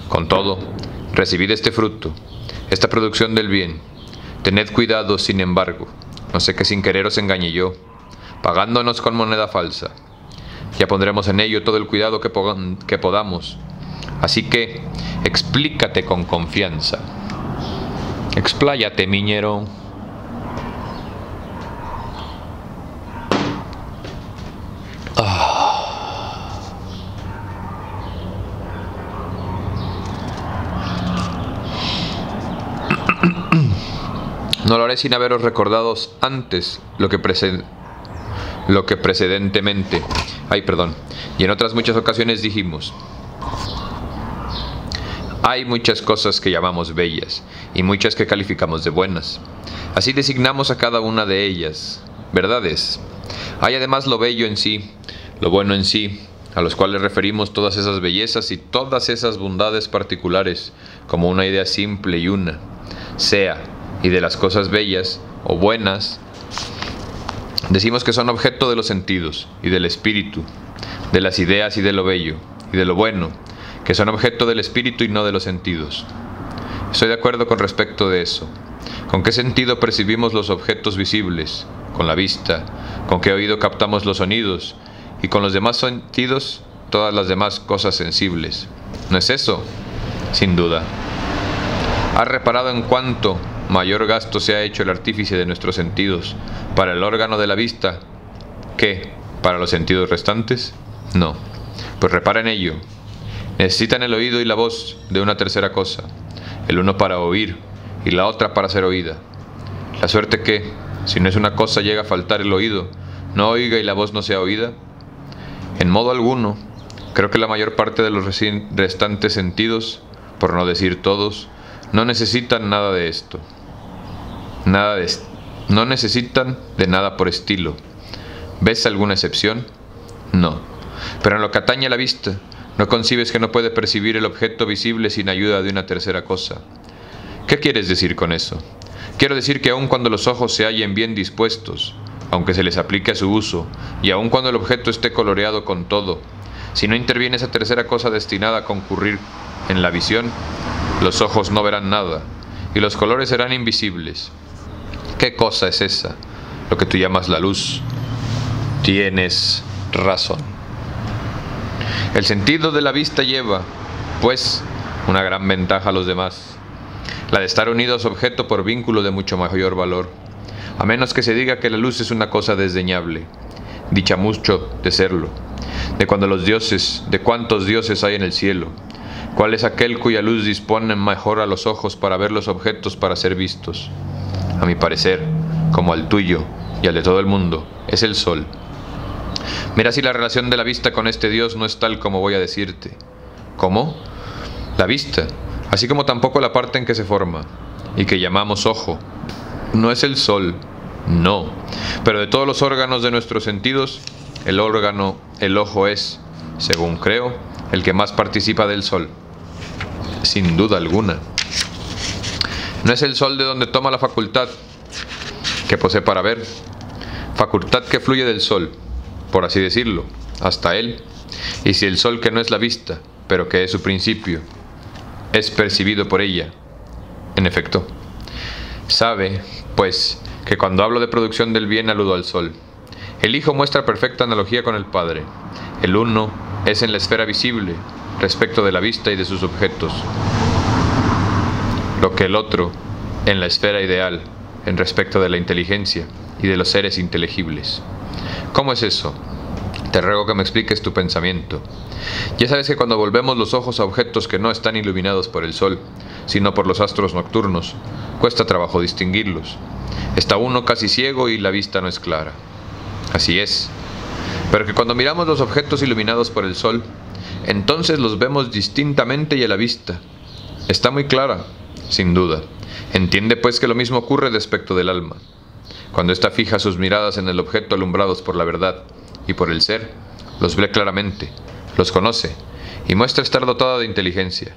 Con todo, recibid este fruto, esta producción del bien. Tened cuidado, sin embargo, no sé que sin querer os engañe yo, pagándonos con moneda falsa. Ya pondremos en ello todo el cuidado que, que podamos. Así que, explícate con confianza. Expláyate, miñero. No lo haré sin haberos recordado antes lo que, lo que precedentemente. Ay, perdón. Y en otras muchas ocasiones dijimos. Hay muchas cosas que llamamos bellas y muchas que calificamos de buenas. Así designamos a cada una de ellas. Verdades. Hay además lo bello en sí, lo bueno en sí, a los cuales referimos todas esas bellezas y todas esas bondades particulares como una idea simple y una. Sea y de las cosas bellas o buenas, decimos que son objeto de los sentidos y del espíritu, de las ideas y de lo bello y de lo bueno, que son objeto del espíritu y no de los sentidos. Estoy de acuerdo con respecto de eso. ¿Con qué sentido percibimos los objetos visibles? Con la vista. ¿Con qué oído captamos los sonidos? Y con los demás sentidos, todas las demás cosas sensibles. ¿No es eso? Sin duda. ¿Has reparado en cuánto mayor gasto se ha hecho el artífice de nuestros sentidos para el órgano de la vista que para los sentidos restantes? No. Pues repara en ello. Necesitan el oído y la voz de una tercera cosa, el uno para oír y la otra para ser oída. La suerte que, si no es una cosa llega a faltar el oído, no oiga y la voz no sea oída. En modo alguno, creo que la mayor parte de los restantes sentidos, por no decir todos, no necesitan nada de esto. Nada de no necesitan de nada por estilo. ¿Ves alguna excepción? No. Pero en lo que atañe a la vista, no concibes que no puede percibir el objeto visible sin ayuda de una tercera cosa. ¿Qué quieres decir con eso? Quiero decir que aun cuando los ojos se hallen bien dispuestos, aunque se les aplique a su uso, y aun cuando el objeto esté coloreado con todo, si no interviene esa tercera cosa destinada a concurrir en la visión, los ojos no verán nada, y los colores serán invisibles. ¿Qué cosa es esa? Lo que tú llamas la luz. Tienes razón. El sentido de la vista lleva, pues, una gran ventaja a los demás, la de estar unidos objeto por vínculo de mucho mayor valor, a menos que se diga que la luz es una cosa desdeñable, dicha mucho de serlo, de cuando los dioses, de cuántos dioses hay en el cielo, cuál es aquel cuya luz dispone mejor a los ojos para ver los objetos para ser vistos. A mi parecer, como al tuyo y al de todo el mundo, es el sol. Mira si la relación de la vista con este Dios no es tal como voy a decirte. ¿Cómo? La vista, así como tampoco la parte en que se forma, y que llamamos ojo, no es el sol, no. Pero de todos los órganos de nuestros sentidos, el órgano, el ojo es, según creo, el que más participa del sol. Sin duda alguna. No es el sol de donde toma la facultad que posee para ver, facultad que fluye del sol, por así decirlo, hasta él. Y si el sol que no es la vista, pero que es su principio, es percibido por ella, en efecto, sabe, pues, que cuando hablo de producción del bien aludo al sol. El Hijo muestra perfecta analogía con el Padre. El uno es en la esfera visible, respecto de la vista y de sus objetos, lo que el otro en la esfera ideal, en respecto de la inteligencia y de los seres inteligibles. ¿Cómo es eso? Te ruego que me expliques tu pensamiento. Ya sabes que cuando volvemos los ojos a objetos que no están iluminados por el sol, sino por los astros nocturnos, cuesta trabajo distinguirlos. Está uno casi ciego y la vista no es clara. Así es. Pero que cuando miramos los objetos iluminados por el sol, entonces los vemos distintamente y a la vista. Está muy clara, sin duda. Entiende pues que lo mismo ocurre respecto del alma. Cuando ésta fija sus miradas en el objeto alumbrados por la verdad y por el ser, los ve claramente, los conoce y muestra estar dotada de inteligencia.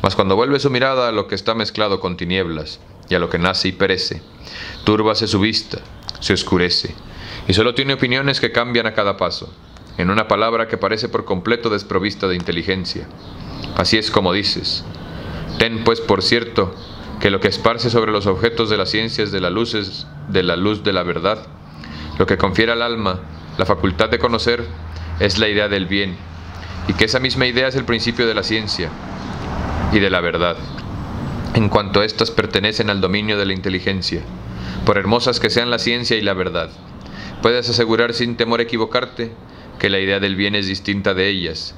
Mas cuando vuelve su mirada a lo que está mezclado con tinieblas y a lo que nace y perece, túrbase su vista, se oscurece, y solo tiene opiniones que cambian a cada paso, en una palabra que parece por completo desprovista de inteligencia. Así es como dices. Ten pues por cierto que lo que esparce sobre los objetos de la ciencia es de la luz, de la luz de la verdad. Lo que confiere al alma la facultad de conocer es la idea del bien, y que esa misma idea es el principio de la ciencia y de la verdad, en cuanto éstas pertenecen al dominio de la inteligencia, por hermosas que sean la ciencia y la verdad. Puedes asegurar sin temor equivocarte que la idea del bien es distinta de ellas,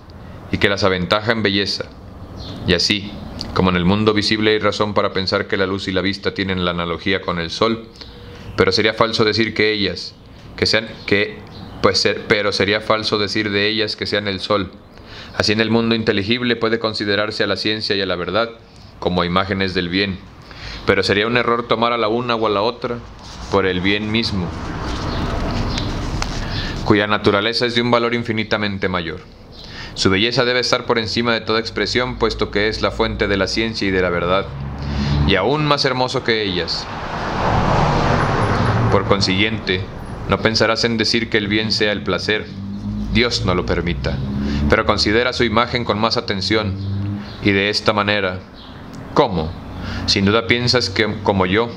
y que las aventaja en belleza. Y así, como en el mundo visible hay razón para pensar que la luz y la vista tienen la analogía con el sol, pero sería falso decir que ellas, que sean, que, pues ser, pero sería falso decir de ellas que sean el sol. Así en el mundo inteligible puede considerarse a la ciencia y a la verdad como imágenes del bien, pero sería un error tomar a la una o a la otra por el bien mismo, cuya naturaleza es de un valor infinitamente mayor. Su belleza debe estar por encima de toda expresión, puesto que es la fuente de la ciencia y de la verdad, y aún más hermoso que ellas. Por consiguiente, no pensarás en decir que el bien sea el placer, Dios no lo permita, pero considera su imagen con más atención, y de esta manera, ¿cómo? Sin duda piensas que, como yo,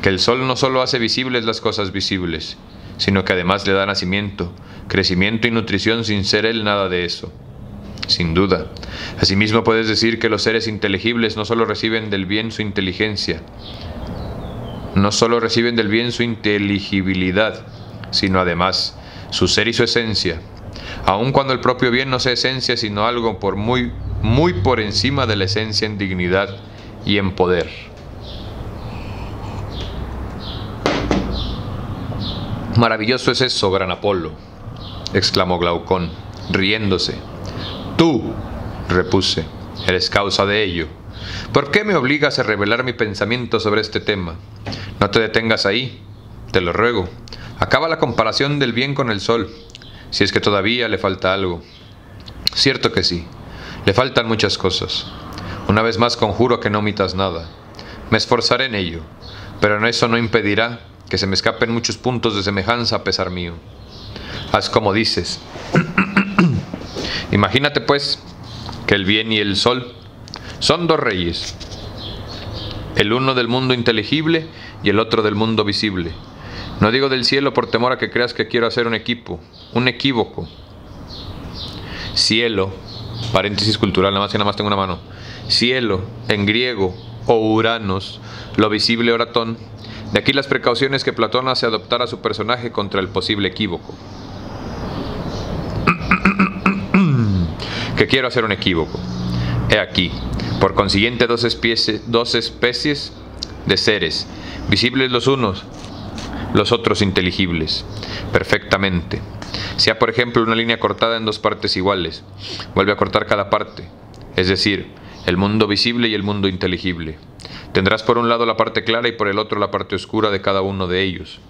que el sol no solo hace visibles las cosas visibles, sino que además le da nacimiento, crecimiento y nutrición sin ser él nada de eso. Sin duda. Asimismo puedes decir que los seres inteligibles no solo reciben del bien su inteligencia, no solo reciben del bien su inteligibilidad, sino además su ser y su esencia, aun cuando el propio bien no sea esencia, sino algo por muy, muy por encima de la esencia en dignidad y en poder. Maravilloso es eso, gran Apolo, exclamó Glaucón, riéndose. Tú, repuse, eres causa de ello. ¿Por qué me obligas a revelar mi pensamiento sobre este tema? No te detengas ahí, te lo ruego. Acaba la comparación del bien con el sol, si es que todavía le falta algo. Cierto que sí, le faltan muchas cosas. Una vez más conjuro que no omitas nada. Me esforzaré en ello, pero eso no impedirá que se me escapen muchos puntos de semejanza a pesar mío. Haz como dices. Imagínate pues que el bien y el sol son dos reyes, el uno del mundo inteligible y el otro del mundo visible. No digo del cielo por temor a que creas que quiero hacer un equipo, un equívoco. Cielo, paréntesis cultural, nada más que nada más tengo una mano. Cielo, en griego, o Uranos, lo visible oratón, de aquí las precauciones que Platón hace adoptar a su personaje contra el posible equívoco. Que quiero hacer un equívoco. He aquí, por consiguiente, dos especies, dos especies de seres, visibles los unos, los otros inteligibles, perfectamente. Sea, por ejemplo, una línea cortada en dos partes iguales, vuelve a cortar cada parte, es decir, el mundo visible y el mundo inteligible. Tendrás por un lado la parte clara y por el otro la parte oscura de cada uno de ellos.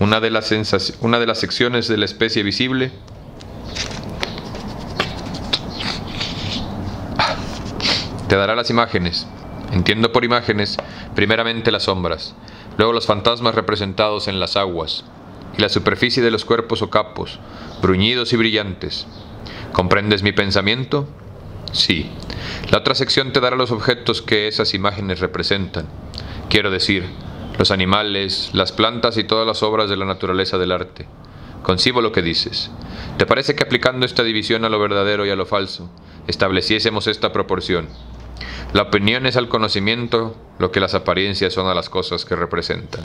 Una de las, una de las secciones de la especie visible te dará las imágenes. Entiendo por imágenes primeramente las sombras, luego los fantasmas representados en las aguas y la superficie de los cuerpos o capos, bruñidos y brillantes. ¿Comprendes mi pensamiento? Sí. La otra sección te dará los objetos que esas imágenes representan. Quiero decir, los animales, las plantas y todas las obras de la naturaleza del arte. Concibo lo que dices. ¿Te parece que aplicando esta división a lo verdadero y a lo falso, estableciésemos esta proporción? La opinión es al conocimiento lo que las apariencias son a las cosas que representan.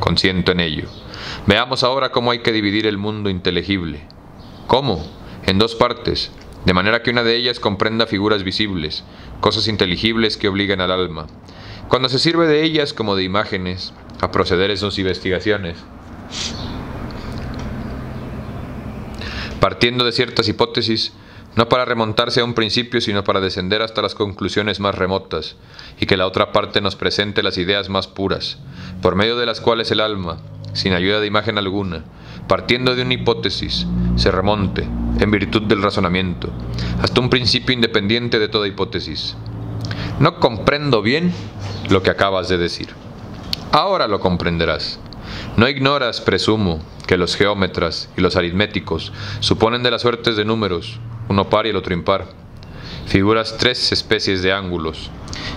Consiento en ello. Veamos ahora cómo hay que dividir el mundo inteligible. ¿Cómo? En dos partes, de manera que una de ellas comprenda figuras visibles, cosas inteligibles que obliguen al alma. Cuando se sirve de ellas como de imágenes, a proceder en sus investigaciones, partiendo de ciertas hipótesis, no para remontarse a un principio, sino para descender hasta las conclusiones más remotas, y que la otra parte nos presente las ideas más puras, por medio de las cuales el alma, sin ayuda de imagen alguna, partiendo de una hipótesis, se remonte, en virtud del razonamiento, hasta un principio independiente de toda hipótesis. No comprendo bien lo que acabas de decir. Ahora lo comprenderás. No ignoras, presumo, que los geómetras y los aritméticos suponen de las suertes de números, uno par y el otro impar, figuras tres especies de ángulos,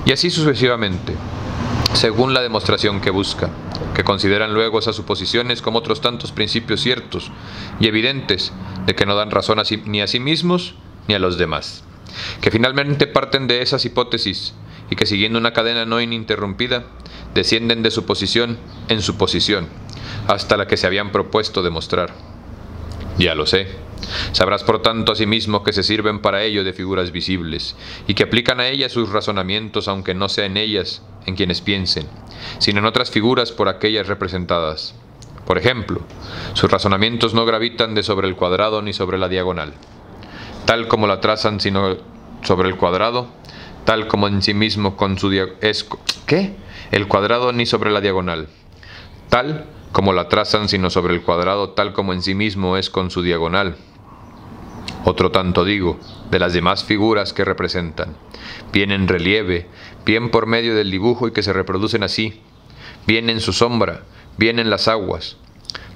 y así sucesivamente, según la demostración que busca, que consideran luego esas suposiciones como otros tantos principios ciertos y evidentes de que no dan razón ni a sí mismos ni a los demás, que finalmente parten de esas hipótesis y que siguiendo una cadena no ininterrumpida, descienden de suposición en suposición, hasta la que se habían propuesto demostrar. Ya lo sé. Sabrás por tanto asimismo que se sirven para ello de figuras visibles, y que aplican a ellas sus razonamientos aunque no sea en ellas en quienes piensen, sino en otras figuras por aquellas representadas. Por ejemplo, sus razonamientos no gravitan de sobre el cuadrado ni sobre la diagonal, tal como la trazan sino sobre el cuadrado, tal como en sí mismo con su es ¿qué? El cuadrado ni sobre la diagonal, tal como la trazan sino sobre el cuadrado tal como en sí mismo es con su diagonal. Otro tanto digo, de las demás figuras que representan, bien en relieve, bien por medio del dibujo y que se reproducen así, bien en su sombra, bien en las aguas.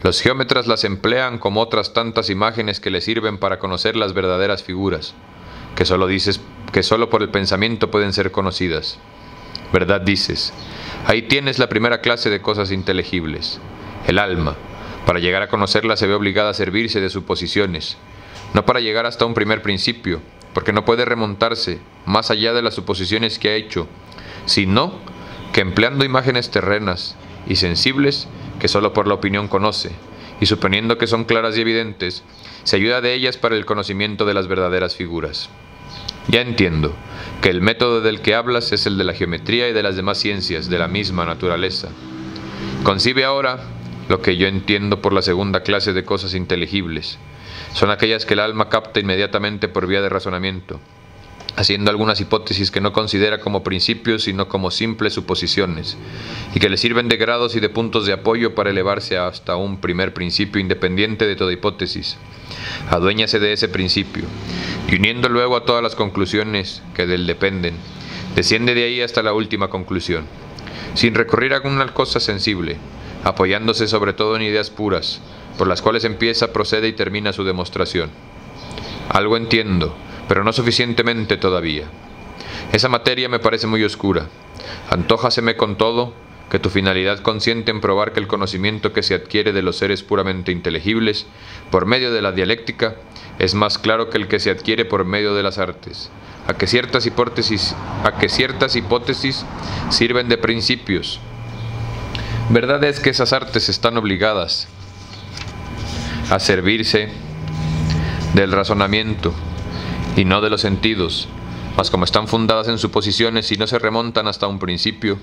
Los geómetras las emplean como otras tantas imágenes que les sirven para conocer las verdaderas figuras, que solo dices que solo por el pensamiento pueden ser conocidas. ¿Verdad dices? Ahí tienes la primera clase de cosas inteligibles el alma. Para llegar a conocerla se ve obligada a servirse de suposiciones, no para llegar hasta un primer principio, porque no puede remontarse más allá de las suposiciones que ha hecho, sino que empleando imágenes terrenas y sensibles que sólo por la opinión conoce, y suponiendo que son claras y evidentes, se ayuda de ellas para el conocimiento de las verdaderas figuras. Ya entiendo que el método del que hablas es el de la geometría y de las demás ciencias de la misma naturaleza. Concibe ahora lo que yo entiendo por la segunda clase de cosas inteligibles. Son aquellas que el alma capta inmediatamente por vía de razonamiento, haciendo algunas hipótesis que no considera como principios sino como simples suposiciones, y que le sirven de grados y de puntos de apoyo para elevarse hasta un primer principio independiente de toda hipótesis. Aduéñase de ese principio, y uniendo luego a todas las conclusiones que de él dependen, desciende de ahí hasta la última conclusión, sin recurrir a alguna cosa sensible, apoyándose sobre todo en ideas puras, por las cuales empieza, procede y termina su demostración. Algo entiendo, pero no suficientemente todavía. Esa materia me parece muy oscura. Antójaseme con todo que tu finalidad consiente en probar que el conocimiento que se adquiere de los seres puramente inteligibles por medio de la dialéctica es más claro que el que se adquiere por medio de las artes, a que ciertas hipótesis, a que ciertas hipótesis sirven de principios, Verdad es que esas artes están obligadas a servirse del razonamiento y no de los sentidos, mas como están fundadas en suposiciones y no se remontan hasta un principio,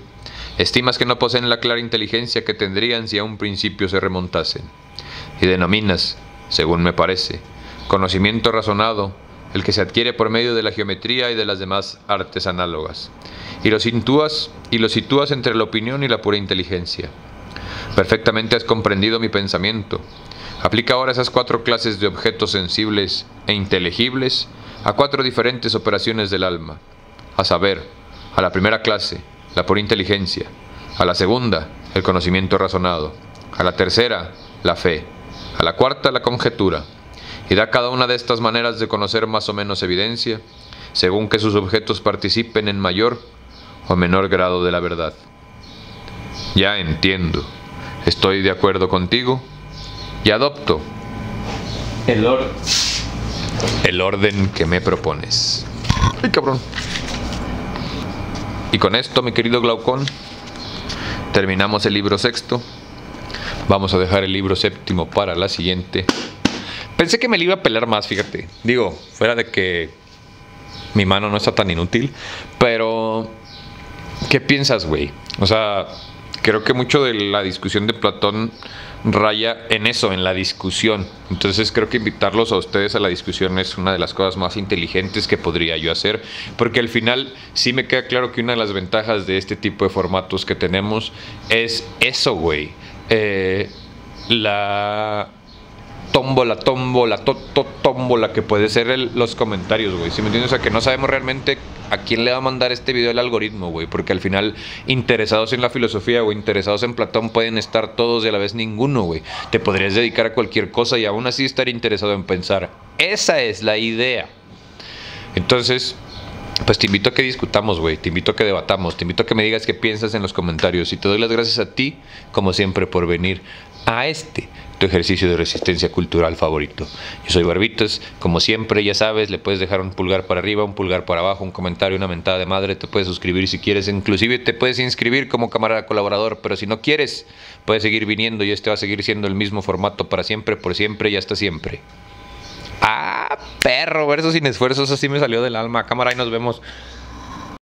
estimas que no poseen la clara inteligencia que tendrían si a un principio se remontasen, y denominas, según me parece, conocimiento razonado el que se adquiere por medio de la geometría y de las demás artes análogas, y lo sitúas, y lo sitúas entre la opinión y la pura inteligencia. Perfectamente has comprendido mi pensamiento. Aplica ahora esas cuatro clases de objetos sensibles e inteligibles a cuatro diferentes operaciones del alma, a saber, a la primera clase, la pura inteligencia, a la segunda, el conocimiento razonado, a la tercera, la fe, a la cuarta, la conjetura, y da cada una de estas maneras de conocer más o menos evidencia, según que sus objetos participen en mayor o menor grado de la verdad. Ya entiendo. Estoy de acuerdo contigo y adopto el, el orden que me propones. ¡Ay, cabrón! Y con esto, mi querido Glaucón, terminamos el libro sexto. Vamos a dejar el libro séptimo para la siguiente. Pensé que me lo iba a pelar más, fíjate. Digo, fuera de que mi mano no está tan inútil. Pero, ¿qué piensas, güey? O sea, creo que mucho de la discusión de Platón raya en eso, en la discusión. Entonces creo que invitarlos a ustedes a la discusión es una de las cosas más inteligentes que podría yo hacer, porque al final sí me queda claro que una de las ventajas de este tipo de formatos que tenemos es eso, güey. Eh, la tómbola, tómbola, to, tómbola que puede ser los comentarios, güey. Si me entiendes? O sea, que no sabemos realmente a quién le va a mandar este video el algoritmo, güey. Porque al final, interesados en la filosofía o interesados en Platón pueden estar todos y a la vez ninguno, güey. Te podrías dedicar a cualquier cosa y aún así estar interesado en pensar. Esa es la idea. Entonces, pues te invito a que discutamos, güey. Te invito a que debatamos. Te invito a que me digas qué piensas en los comentarios. Y te doy las gracias a ti, como siempre, por venir a este tu ejercicio de resistencia cultural favorito. Yo soy Barbitos, como siempre, ya sabes, le puedes dejar un pulgar para arriba, un pulgar para abajo, un comentario, una mentada de madre, te puedes suscribir si quieres, inclusive te puedes inscribir como camarada colaborador, pero si no quieres, puedes seguir viniendo y este va a seguir siendo el mismo formato para siempre, por siempre y hasta siempre. Ah, perro, verso sin esfuerzos, así me salió del alma. Cámara, y nos vemos.